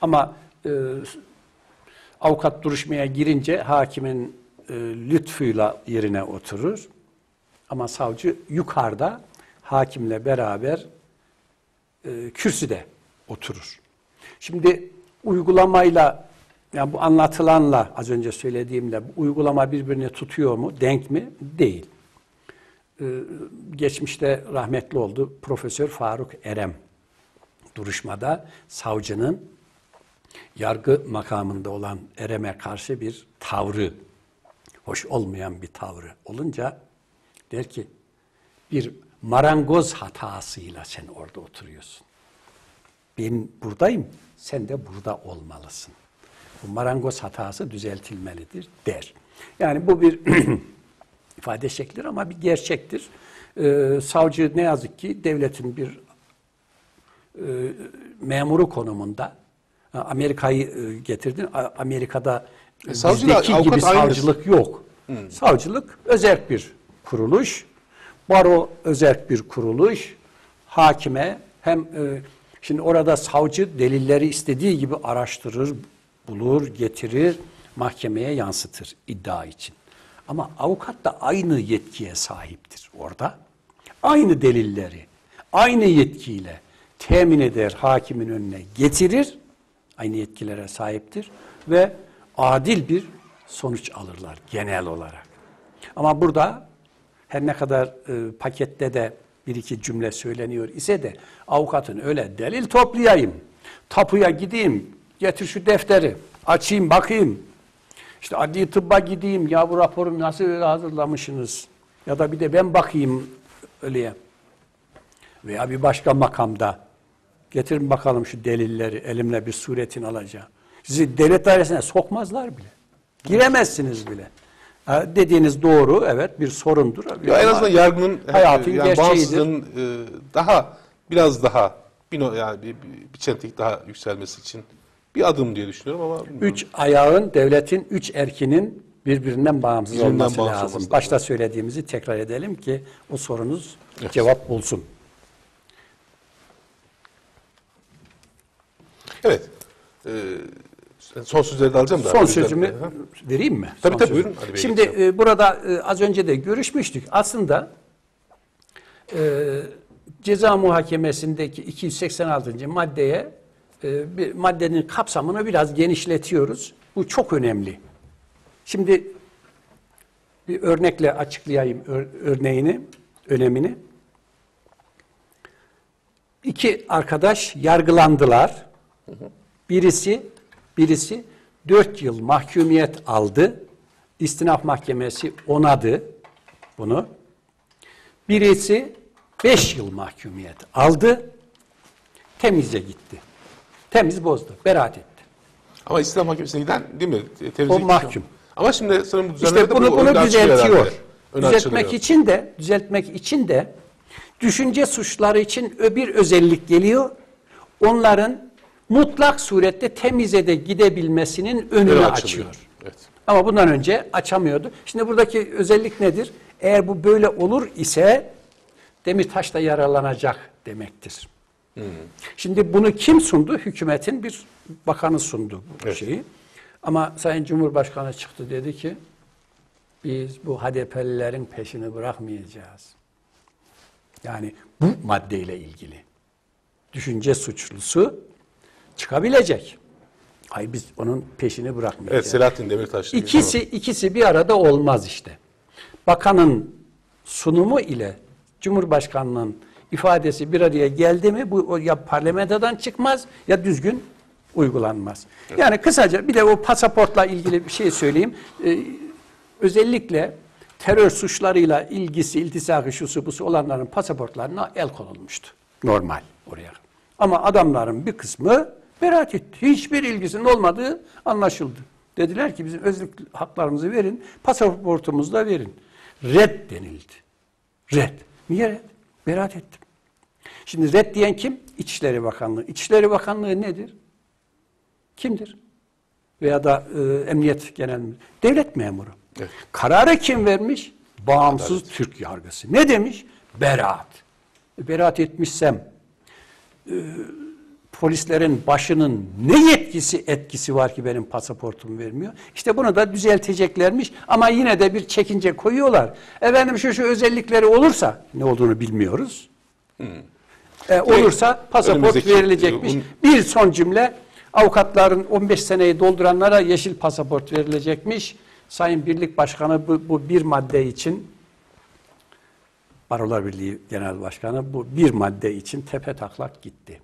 Ama e, avukat duruşmaya girince hakimin e, lütfuyla yerine oturur. Ama savcı yukarıda hakimle beraber e, kürsüde oturur. Şimdi uygulamayla yani bu anlatılanla az önce söylediğimle uygulama birbirini tutuyor mu? Denk mi? Değil. Ee, geçmişte rahmetli oldu Profesör Faruk Erem duruşmada savcının yargı makamında olan Erem'e karşı bir tavrı, hoş olmayan bir tavrı olunca der ki bir marangoz hatasıyla sen orada oturuyorsun. Ben buradayım, sen de burada olmalısın. Bu marangoz hatası düzeltilmelidir der. Yani bu bir ifade şeklidir ama bir gerçektir. Ee, savcı ne yazık ki devletin bir e, memuru konumunda Amerika'yı e, getirdin. Amerika'da E, bizdeki avukat gibi savcılık yok. Savcılık özerk bir kuruluş. Baro özerk bir kuruluş. Hakime hem e, şimdi orada savcı delilleri istediği gibi araştırır, bulur, getirir, mahkemeye yansıtır iddia için. Ama avukat da aynı yetkiye sahiptir orada. Aynı delilleri, aynı yetkiyle temin eder, hakimin önüne getirir, aynı yetkilere sahiptir ve adil bir sonuç alırlar genel olarak. Ama burada her ne kadar e, pakette de bir iki cümle söyleniyor ise de avukatın öyle delil toplayayım, tapuya gideyim, getir şu defteri, açayım bakayım, işte adli tıbba gideyim, ya bu raporu nasıl öyle hazırlamışsınız ya da bir de ben bakayım öyleye veya bir başka makamda getirin bakalım şu delilleri elimle bir suretini alacağım. Sizi devlet dairesine sokmazlar bile. Giremezsiniz bile. Ha, dediğiniz doğru, evet bir sorundur. Ya en azından yargının Hayatın e, yani gerçeğidir. e, daha biraz daha bir yani bir, bir, bir çentik daha yükselmesi için bir adım diye düşünüyorum ama. Üç ayağın, devletin üç erkinin birbirinden bağımsız Birbirinden olması bağımsız lazım. olması Başta söylediğimizi tekrar edelim ki o sorunuz Evet. cevap bulsun. Evet. E, son sözleri de alacağım da. Son sözümü vereyim mi? Tabii, Son tabii, sözümü. buyurun. Şimdi e, burada e, az önce de görüşmüştük. Aslında e, ceza muhakemesindeki 286. maddeye e, bir maddenin kapsamını biraz genişletiyoruz. Bu çok önemli. Şimdi bir örnekle açıklayayım ör- örneğini, önemini. İki arkadaş yargılandılar. Birisi birisi 4 yıl mahkumiyet aldı. İstinaf mahkemesi onadı bunu. Birisi 5 yıl mahkumiyet aldı. Temize gitti. Temiz bozdu. Beraat etti. Ama İslam Mahkemesi'ne giden değil mi? Temizlik- O mahkum. Ama şimdi sanırım bu düzenleme İşte bunu bu bunu düzeltiyor. Düzeltmek için de düzeltmek için de düşünce suçları için bir özellik geliyor. Onların mutlak surette temize de gidebilmesinin önünü Önü açıyor. Evet. Ama bundan önce açamıyordu. Şimdi buradaki özellik nedir? Eğer bu böyle olur ise Demirtaş da yaralanacak demektir. Şimdi bunu kim sundu? Hükümetin bir bakanı sundu bu Evet. şeyi. Ama Sayın Cumhurbaşkanı çıktı dedi ki biz bu HDP'lilerin peşini bırakmayacağız. Yani bu maddeyle ilgili düşünce suçlusu çıkabilecek. Hayır biz onun peşini bırakmayacağız. Evet Selahattin Demirtaş. İkisi ikisi bir arada olmaz işte. Bakanın sunumu ile Cumhurbaşkanının ifadesi bir araya geldi mi bu ya parlamentodan çıkmaz ya düzgün uygulanmaz. Yani kısaca bir de o pasaportla ilgili bir şey söyleyeyim. Ee, özellikle terör suçlarıyla ilgisi, iltisakı, şusu busu olanların pasaportlarına el konulmuştu. Normal oraya. Ama adamların bir kısmı beraat etti. Hiçbir ilgisinin olmadığı anlaşıldı. Dediler ki bizim özlük haklarımızı verin, pasaportumuzu da verin. Red denildi. Red. Niye red? Beraat ettim. Şimdi red diyen kim? İçişleri Bakanlığı. İçişleri Bakanlığı nedir? Kimdir? Veya da e, Emniyet Genel Müdürü. Devlet memuru. Evet. Kararı kim vermiş? Bağımsız Türk yargısı. Ne demiş? Beraat. E, Beraat etmişsem e, polislerin başının ne yetkisi etkisi var ki benim pasaportum vermiyor? İşte bunu da düzelteceklermiş ama yine de bir çekince koyuyorlar. Efendim şu şu özellikleri olursa ne olduğunu bilmiyoruz. E, olursa pasaport önümüzdeki, verilecekmiş. un- Bir son cümle avukatların 15 seneyi dolduranlara yeşil pasaport verilecekmiş. Sayın Birlik Başkanı bu, bu bir madde için Barolar Birliği Genel Başkanı bu bir madde için tepe taklak gitti.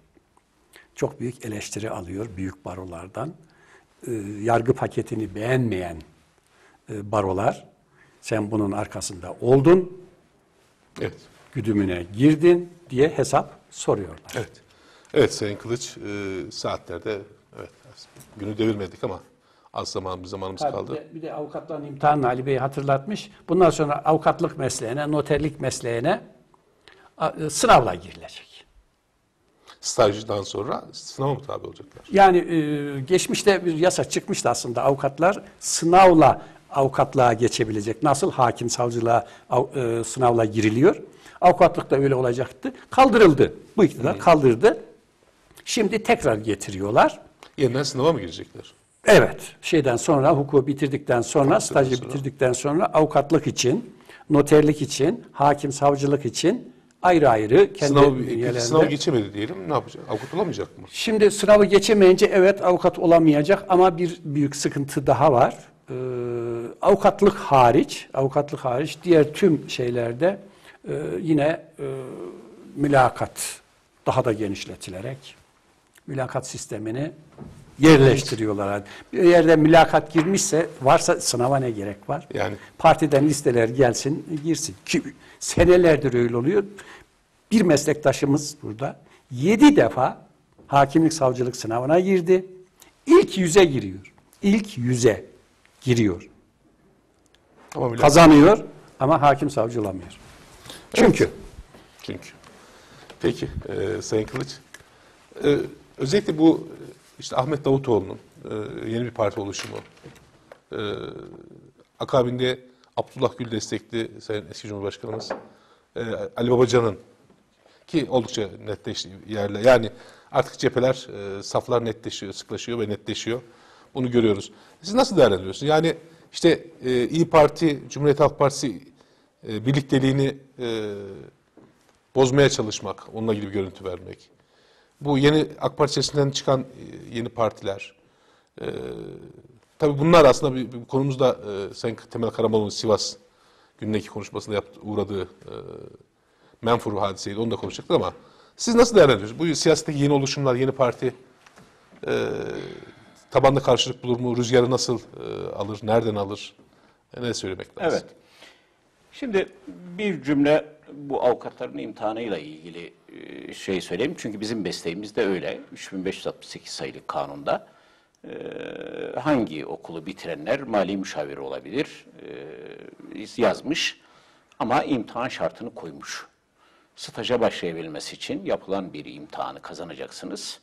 Çok büyük eleştiri alıyor büyük barolardan. Ee, yargı paketini beğenmeyen e, barolar sen bunun arkasında oldun, Evet. güdümüne girdin diye hesap soruyorlar. Evet. Evet Sayın Kılıç e, saatlerde evet günü devirmedik ama az zaman bir zamanımız Tabii kaldı. Bir de, bir de avukatların imtihanını Ali Bey hatırlatmış. Bundan sonra avukatlık mesleğine, noterlik mesleğine e, sınavla girilecek. Stajdan sonra sınava tabi olacaklar? Yani e, geçmişte bir yasa çıkmıştı aslında avukatlar sınavla avukatlığa geçebilecek. Nasıl hakim savcılığa av- e, sınavla giriliyor. Avukatlık da öyle olacaktı. Kaldırıldı. Bu iktidar kaldırdı. Şimdi tekrar getiriyorlar. Yeniden sınava mı girecekler? Evet, şeyden sonra hukuku bitirdikten sonra, stajı sonra. bitirdikten sonra avukatlık için, noterlik için, hakim savcılık için ayrı ayrı kendi Sınavı, bünyelerinde- sınavı geçemedi diyelim. Ne yapacak? Avukat olamayacak mı? Şimdi sınavı geçemeyince evet avukat olamayacak ama bir büyük sıkıntı daha var. Ee, avukatlık hariç, avukatlık hariç diğer tüm şeylerde e, yine e, mülakat daha da genişletilerek mülakat sistemini yerleştiriyorlar. Bir yerde mülakat girmişse varsa sınava ne gerek var? Yani- Partiden listeler gelsin, girsin. Ki senelerdir öyle oluyor. Bir meslektaşımız burada yedi defa hakimlik savcılık sınavına girdi. İlk yüze giriyor. İlk yüze giriyor. Ama Kazanıyor ama hakim savcı olamıyor. Çünkü Çünkü. Peki e, Sayın Kılıç. E, özellikle bu e, işte Ahmet Davutoğlu'nun e, yeni bir parti oluşumu. E, akabinde Abdullah Gül destekli Sayın eski Cumhurbaşkanımız e, Ali Babacan'ın ki oldukça netleşti yerle. Yani artık cepheler, e, saflar netleşiyor, sıklaşıyor ve netleşiyor. Bunu görüyoruz. Siz nasıl değerlendiriyorsunuz? Yani işte e, İyi Parti, Cumhuriyet Halk Partisi e, birlikteliğini e, bozmaya çalışmak, onunla ilgili bir görüntü vermek. Bu yeni AK Parti çıkan e, yeni partiler. E, tabii bunlar aslında bir, bir konumuzda e, Sayın Temel Karamoğlu'nun Sivas günündeki konuşmasında yaptı, uğradığı e, menfur hadiseydi. Onu da konuşacaktık ama siz nasıl değerlendiriyorsunuz? Bu siyasetteki yeni oluşumlar, yeni parti e, tabanda karşılık bulur mu? Rüzgarı nasıl e, alır? Nereden alır? E, ne söylemek lazım? Evet. Şimdi bir cümle bu avukatların imtihanıyla ilgili e, şey söyleyeyim. Çünkü bizim mesleğimiz de öyle. 3568 sayılı kanunda hangi okulu bitirenler mali müşavir olabilir e, yazmış ama imtihan şartını koymuş. Staja başlayabilmesi için yapılan bir imtihanı kazanacaksınız.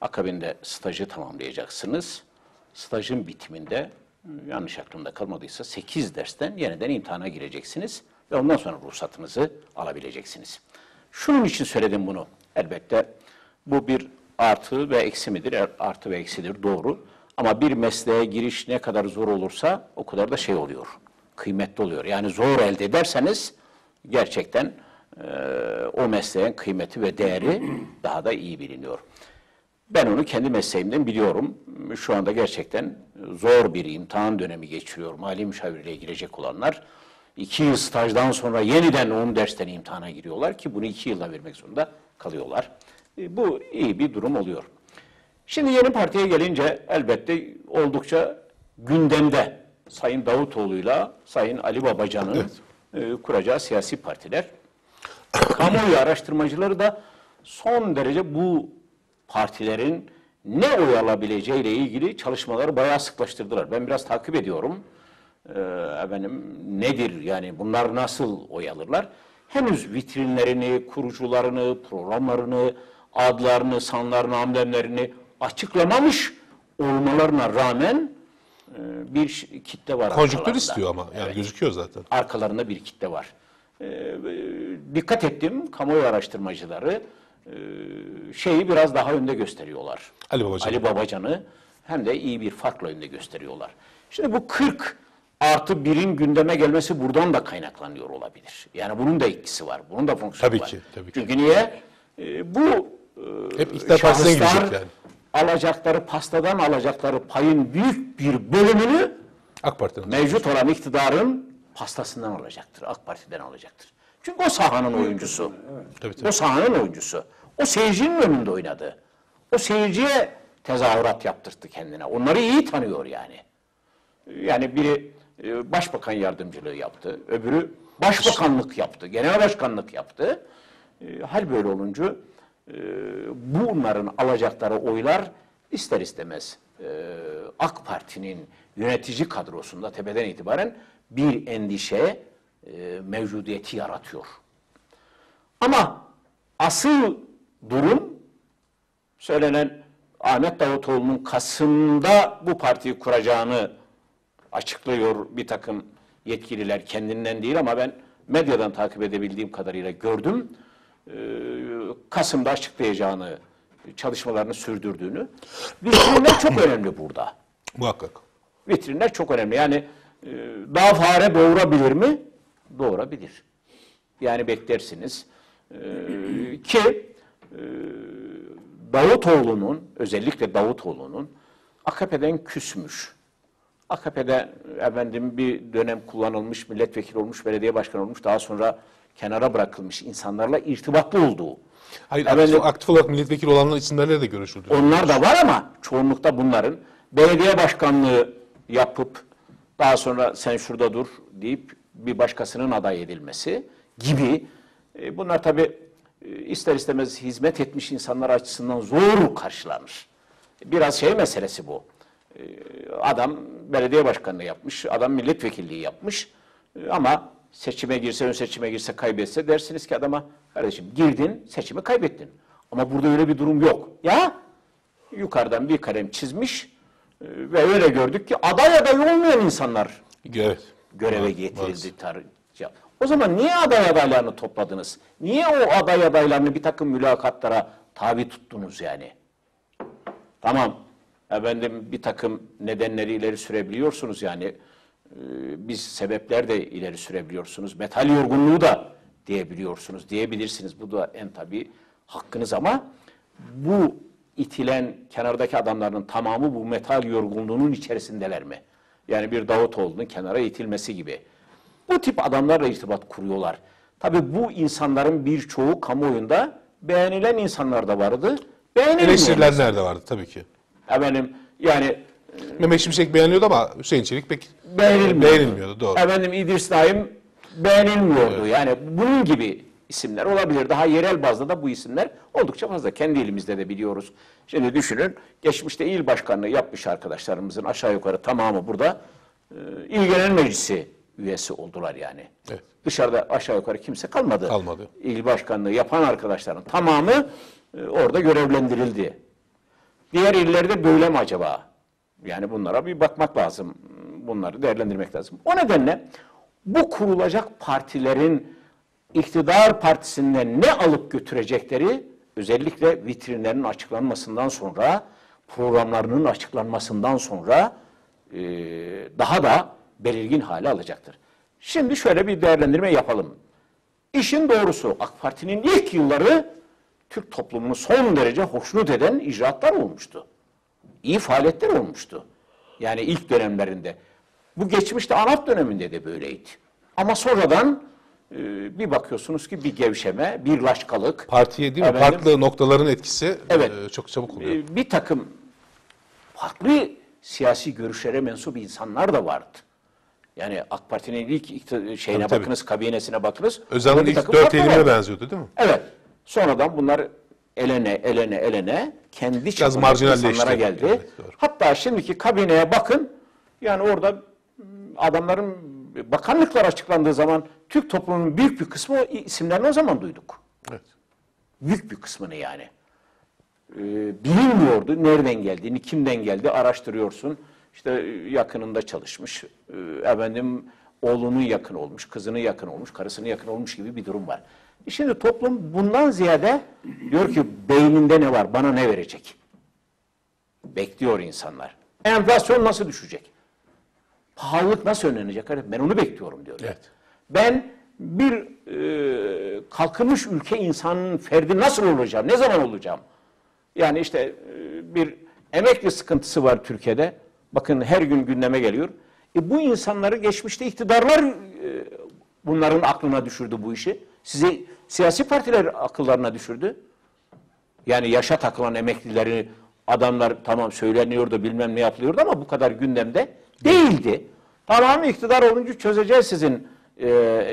Akabinde stajı tamamlayacaksınız. Stajın bitiminde yanlış aklımda kalmadıysa 8 dersten yeniden imtihana gireceksiniz ve ondan sonra ruhsatınızı alabileceksiniz. Şunun için söyledim bunu. Elbette bu bir artı ve eksi midir? E, Artı ve eksidir doğru. Ama bir mesleğe giriş ne kadar zor olursa o kadar da şey oluyor. Kıymetli oluyor. Yani zor elde ederseniz gerçekten e, o mesleğin kıymeti ve değeri daha da iyi biliniyor. Ben onu kendi mesleğimden biliyorum. Şu anda gerçekten zor bir imtihan dönemi geçiriyor. Mali müşavirliğe girecek olanlar. iki yıl stajdan sonra yeniden 10 dersten imtihana giriyorlar ki bunu iki yılda vermek zorunda kalıyorlar. E, Bu iyi bir durum oluyor. Şimdi yeni partiye gelince elbette oldukça gündemde Sayın Davutoğlu'yla Sayın Ali Babacan'ın e, kuracağı siyasi partiler. Kamuoyu araştırmacıları da son derece bu partilerin ne oy alabileceğiyle ilgili çalışmaları bayağı sıklaştırdılar. Ben biraz takip ediyorum. Ee, efendim nedir yani bunlar nasıl oy alırlar? Henüz vitrinlerini, kurucularını, programlarını, adlarını, sanlarını, amblemlerini açıklamamış olmalarına rağmen e, bir kitle var. Konjüktür istiyor ama yani gözüküyor zaten. Arkalarında bir kitle var. Ee, e, dikkat ettim kamuoyu araştırmacıları e, şeyi biraz daha önde gösteriyorlar. Ali Babacan. Ali Babacan'ı hem de iyi bir farkla önde gösteriyorlar. Şimdi bu 40 artı birin gündeme gelmesi buradan da kaynaklanıyor olabilir. Yani bunun da etkisi var. Bunun da fonksiyonu Tabii var. ki, tabii ki. Çünkü niye? E, bu e, Hep iktidar partisine gidecek yani. alacakları pastadan alacakları payın büyük bir bölümünü AK Parti'nin. mevcut olan iktidarın pastasından alacaktır. AK Parti'den alacaktır. Çünkü o sahanın oyuncusu. Tabii, tabii. O sahanın oyuncusu. O seyircinin önünde oynadı. O seyirciye tezahürat yaptırttı kendine. Onları iyi tanıyor yani. Yani biri e, başbakan yardımcılığı yaptı. Öbürü başbakanlık yaptı. Genel başkanlık yaptı. E, Hal böyle olunca e, bunların alacakları oylar ister istemez e, AK Parti'nin yönetici kadrosunda tepeden itibaren bir endişe e, mevcudiyeti yaratıyor. Ama asıl durum söylenen Ahmet Davutoğlu'nun Kasım'da bu partiyi kuracağını açıklıyor bir takım yetkililer kendinden değil ama ben medyadan takip edebildiğim kadarıyla gördüm. Ee, Kasım'da açıklayacağını, çalışmalarını sürdürdüğünü. Vitrinler çok önemli burada. Muhakkak. Vitrinler çok önemli. Yani e, daha fare doğurabilir mi? Doğurabilir. Yani beklersiniz. E, ki e, Davutoğlu'nun, özellikle Davutoğlu'nun AKP'den küsmüş. AKP'de efendim bir dönem kullanılmış, milletvekili olmuş, belediye başkanı olmuş, daha sonra kenara bırakılmış insanlarla irtibatlı olduğu. Hayır, Efendim- aktif, aktif olarak milletvekili olanların isimlerle de görüşüldü. Onlar da var ama çoğunlukta bunların belediye başkanlığı yapıp daha sonra sen şurada dur deyip bir başkasının aday edilmesi gibi e, bunlar tabi ister istemez hizmet etmiş insanlar açısından zor karşılanır. Biraz şey meselesi bu. E, Adam belediye başkanlığı yapmış, adam milletvekilliği yapmış E, ama seçime girse, ön seçime girse kaybetse dersiniz ki adama kardeşim girdin, seçimi kaybettin. Ama burada öyle bir durum yok. Ya yukarıdan bir kalem çizmiş e, ve öyle gördük ki aday aday olmayan insanlar Evet. göreve getirildi. O zaman niye aday adaylarını topladınız? Niye o aday adaylarını bir takım mülakatlara tabi tuttunuz yani? Tamam, efendim bir takım nedenleri ileri sürebiliyorsunuz yani. Ee, biz sebepler de ileri sürebiliyorsunuz. Metal yorgunluğu da diyebiliyorsunuz, diyebilirsiniz. Bu da en tabii hakkınız ama bu itilen kenardaki adamların tamamı bu metal yorgunluğunun içerisindeler mi? Yani bir Davutoğlu'nun kenara itilmesi gibi. Bu tip adamlarla irtibat kuruyorlar. Tabii bu insanların birçoğu kamuoyunda beğenilen insanlar da vardı. Eleştirilenler de vardı tabii ki. Efendim yani Mehmet Şimşek beğeniyordu ama Hüseyin Çelik pek beğenilmiyordu. beğenilmiyordu. Doğru. Efendim İdris Naim beğenilmiyordu. Yani bunun gibi isimler olabilir. Daha yerel bazda da bu isimler oldukça fazla. Kendi elimizde de biliyoruz. Şimdi düşünün geçmişte il başkanlığı yapmış arkadaşlarımızın aşağı yukarı tamamı burada e, il genel meclisi üyesi oldular yani. Evet. Dışarıda aşağı yukarı kimse kalmadı. Kalmadı. İl başkanlığı yapan arkadaşların tamamı e, orada görevlendirildi. Diğer illerde böyle mi acaba? Yani bunlara bir bakmak lazım. Bunları değerlendirmek lazım. O nedenle bu kurulacak partilerin iktidar partisinden ne alıp götürecekleri özellikle vitrinlerin açıklanmasından sonra, programlarının açıklanmasından sonra e, daha da belirgin hale alacaktır. Şimdi şöyle bir değerlendirme yapalım. İşin doğrusu AK Parti'nin ilk yılları Türk toplumunu son derece hoşnut eden icraatlar olmuştu. İyi faaliyetler olmuştu. Yani ilk dönemlerinde. Bu geçmişte ANAP döneminde de böyleydi. Ama sonradan e, bir bakıyorsunuz ki bir gevşeme, bir laşkalık. Partiye değil mi? Efendim? Farklı noktaların etkisi Evet. e, çok çabuk oluyor. E, bir takım farklı siyasi görüşlere mensup insanlar da vardı. Yani AK Parti'nin ilk şeyine Tabii, tabii. bakınız, kabinesine bakınız. Özal'ın ilk dört vardı. benziyordu değil mi? Evet. Sonradan bunlar elene, elene, elene kendi marjinalleşti. insanlara geldi. Evet, doğru. Hatta şimdiki kabineye bakın. Yani orada adamların bakanlıklar açıklandığı zaman Türk toplumunun büyük bir kısmı o isimlerini o zaman duyduk. Evet. Büyük bir kısmını yani. Ee, bilinmiyordu nereden geldiğini, kimden geldi araştırıyorsun. İşte e, yakınında çalışmış, e, efendim oğlunun yakın olmuş, kızının yakın olmuş, karısının yakın olmuş gibi bir durum var. E Şimdi toplum bundan ziyade diyor ki beyninde ne var, bana ne verecek? Bekliyor insanlar. Enflasyon nasıl düşecek? Pahalılık nasıl önlenecek? Ben onu bekliyorum diyor. Evet. Ben bir e, kalkınmış ülke insanın ferdi nasıl olacağım, ne zaman olacağım? Yani işte e, bir emekli sıkıntısı var Türkiye'de. Bakın her gün gündeme geliyor. E bu insanları geçmişte iktidarlar e, bunların aklına düşürdü bu işi. Size siyasi partiler akıllarına düşürdü. Yani yaşa takılan emeklileri adamlar tamam söyleniyordu bilmem ne yapılıyordu ama bu kadar gündemde değildi. Tamam iktidar olunca çözeceğiz sizin e,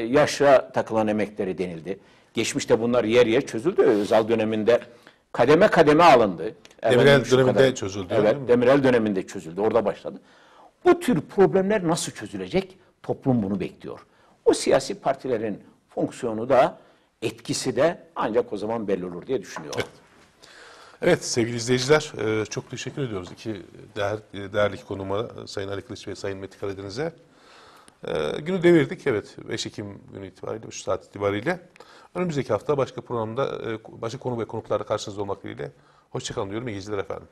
yaşa takılan emekleri denildi. Geçmişte bunlar yer yer çözüldü. Özal döneminde kademe kademe alındı. Demirel döneminde çözüldü, değil Evet, mi? Demirel döneminde çözüldü. Orada başladı. Bu tür problemler nasıl çözülecek? Toplum bunu bekliyor. O siyasi partilerin fonksiyonu da etkisi de ancak o zaman belli olur diye düşünüyorum. Evet sevgili izleyiciler e, çok teşekkür ediyoruz iki değer, e, değerli konuma e, Sayın Ali Kılıç ve Sayın Metin Karadeniz'e. Günü devirdik evet 5 Ekim günü itibariyle 3 saat itibariyle. Önümüzdeki hafta başka programda başka konu ve konuklarla karşınızda olmak dileğiyle. Hoşçakalın diyorum iyi geceler efendim.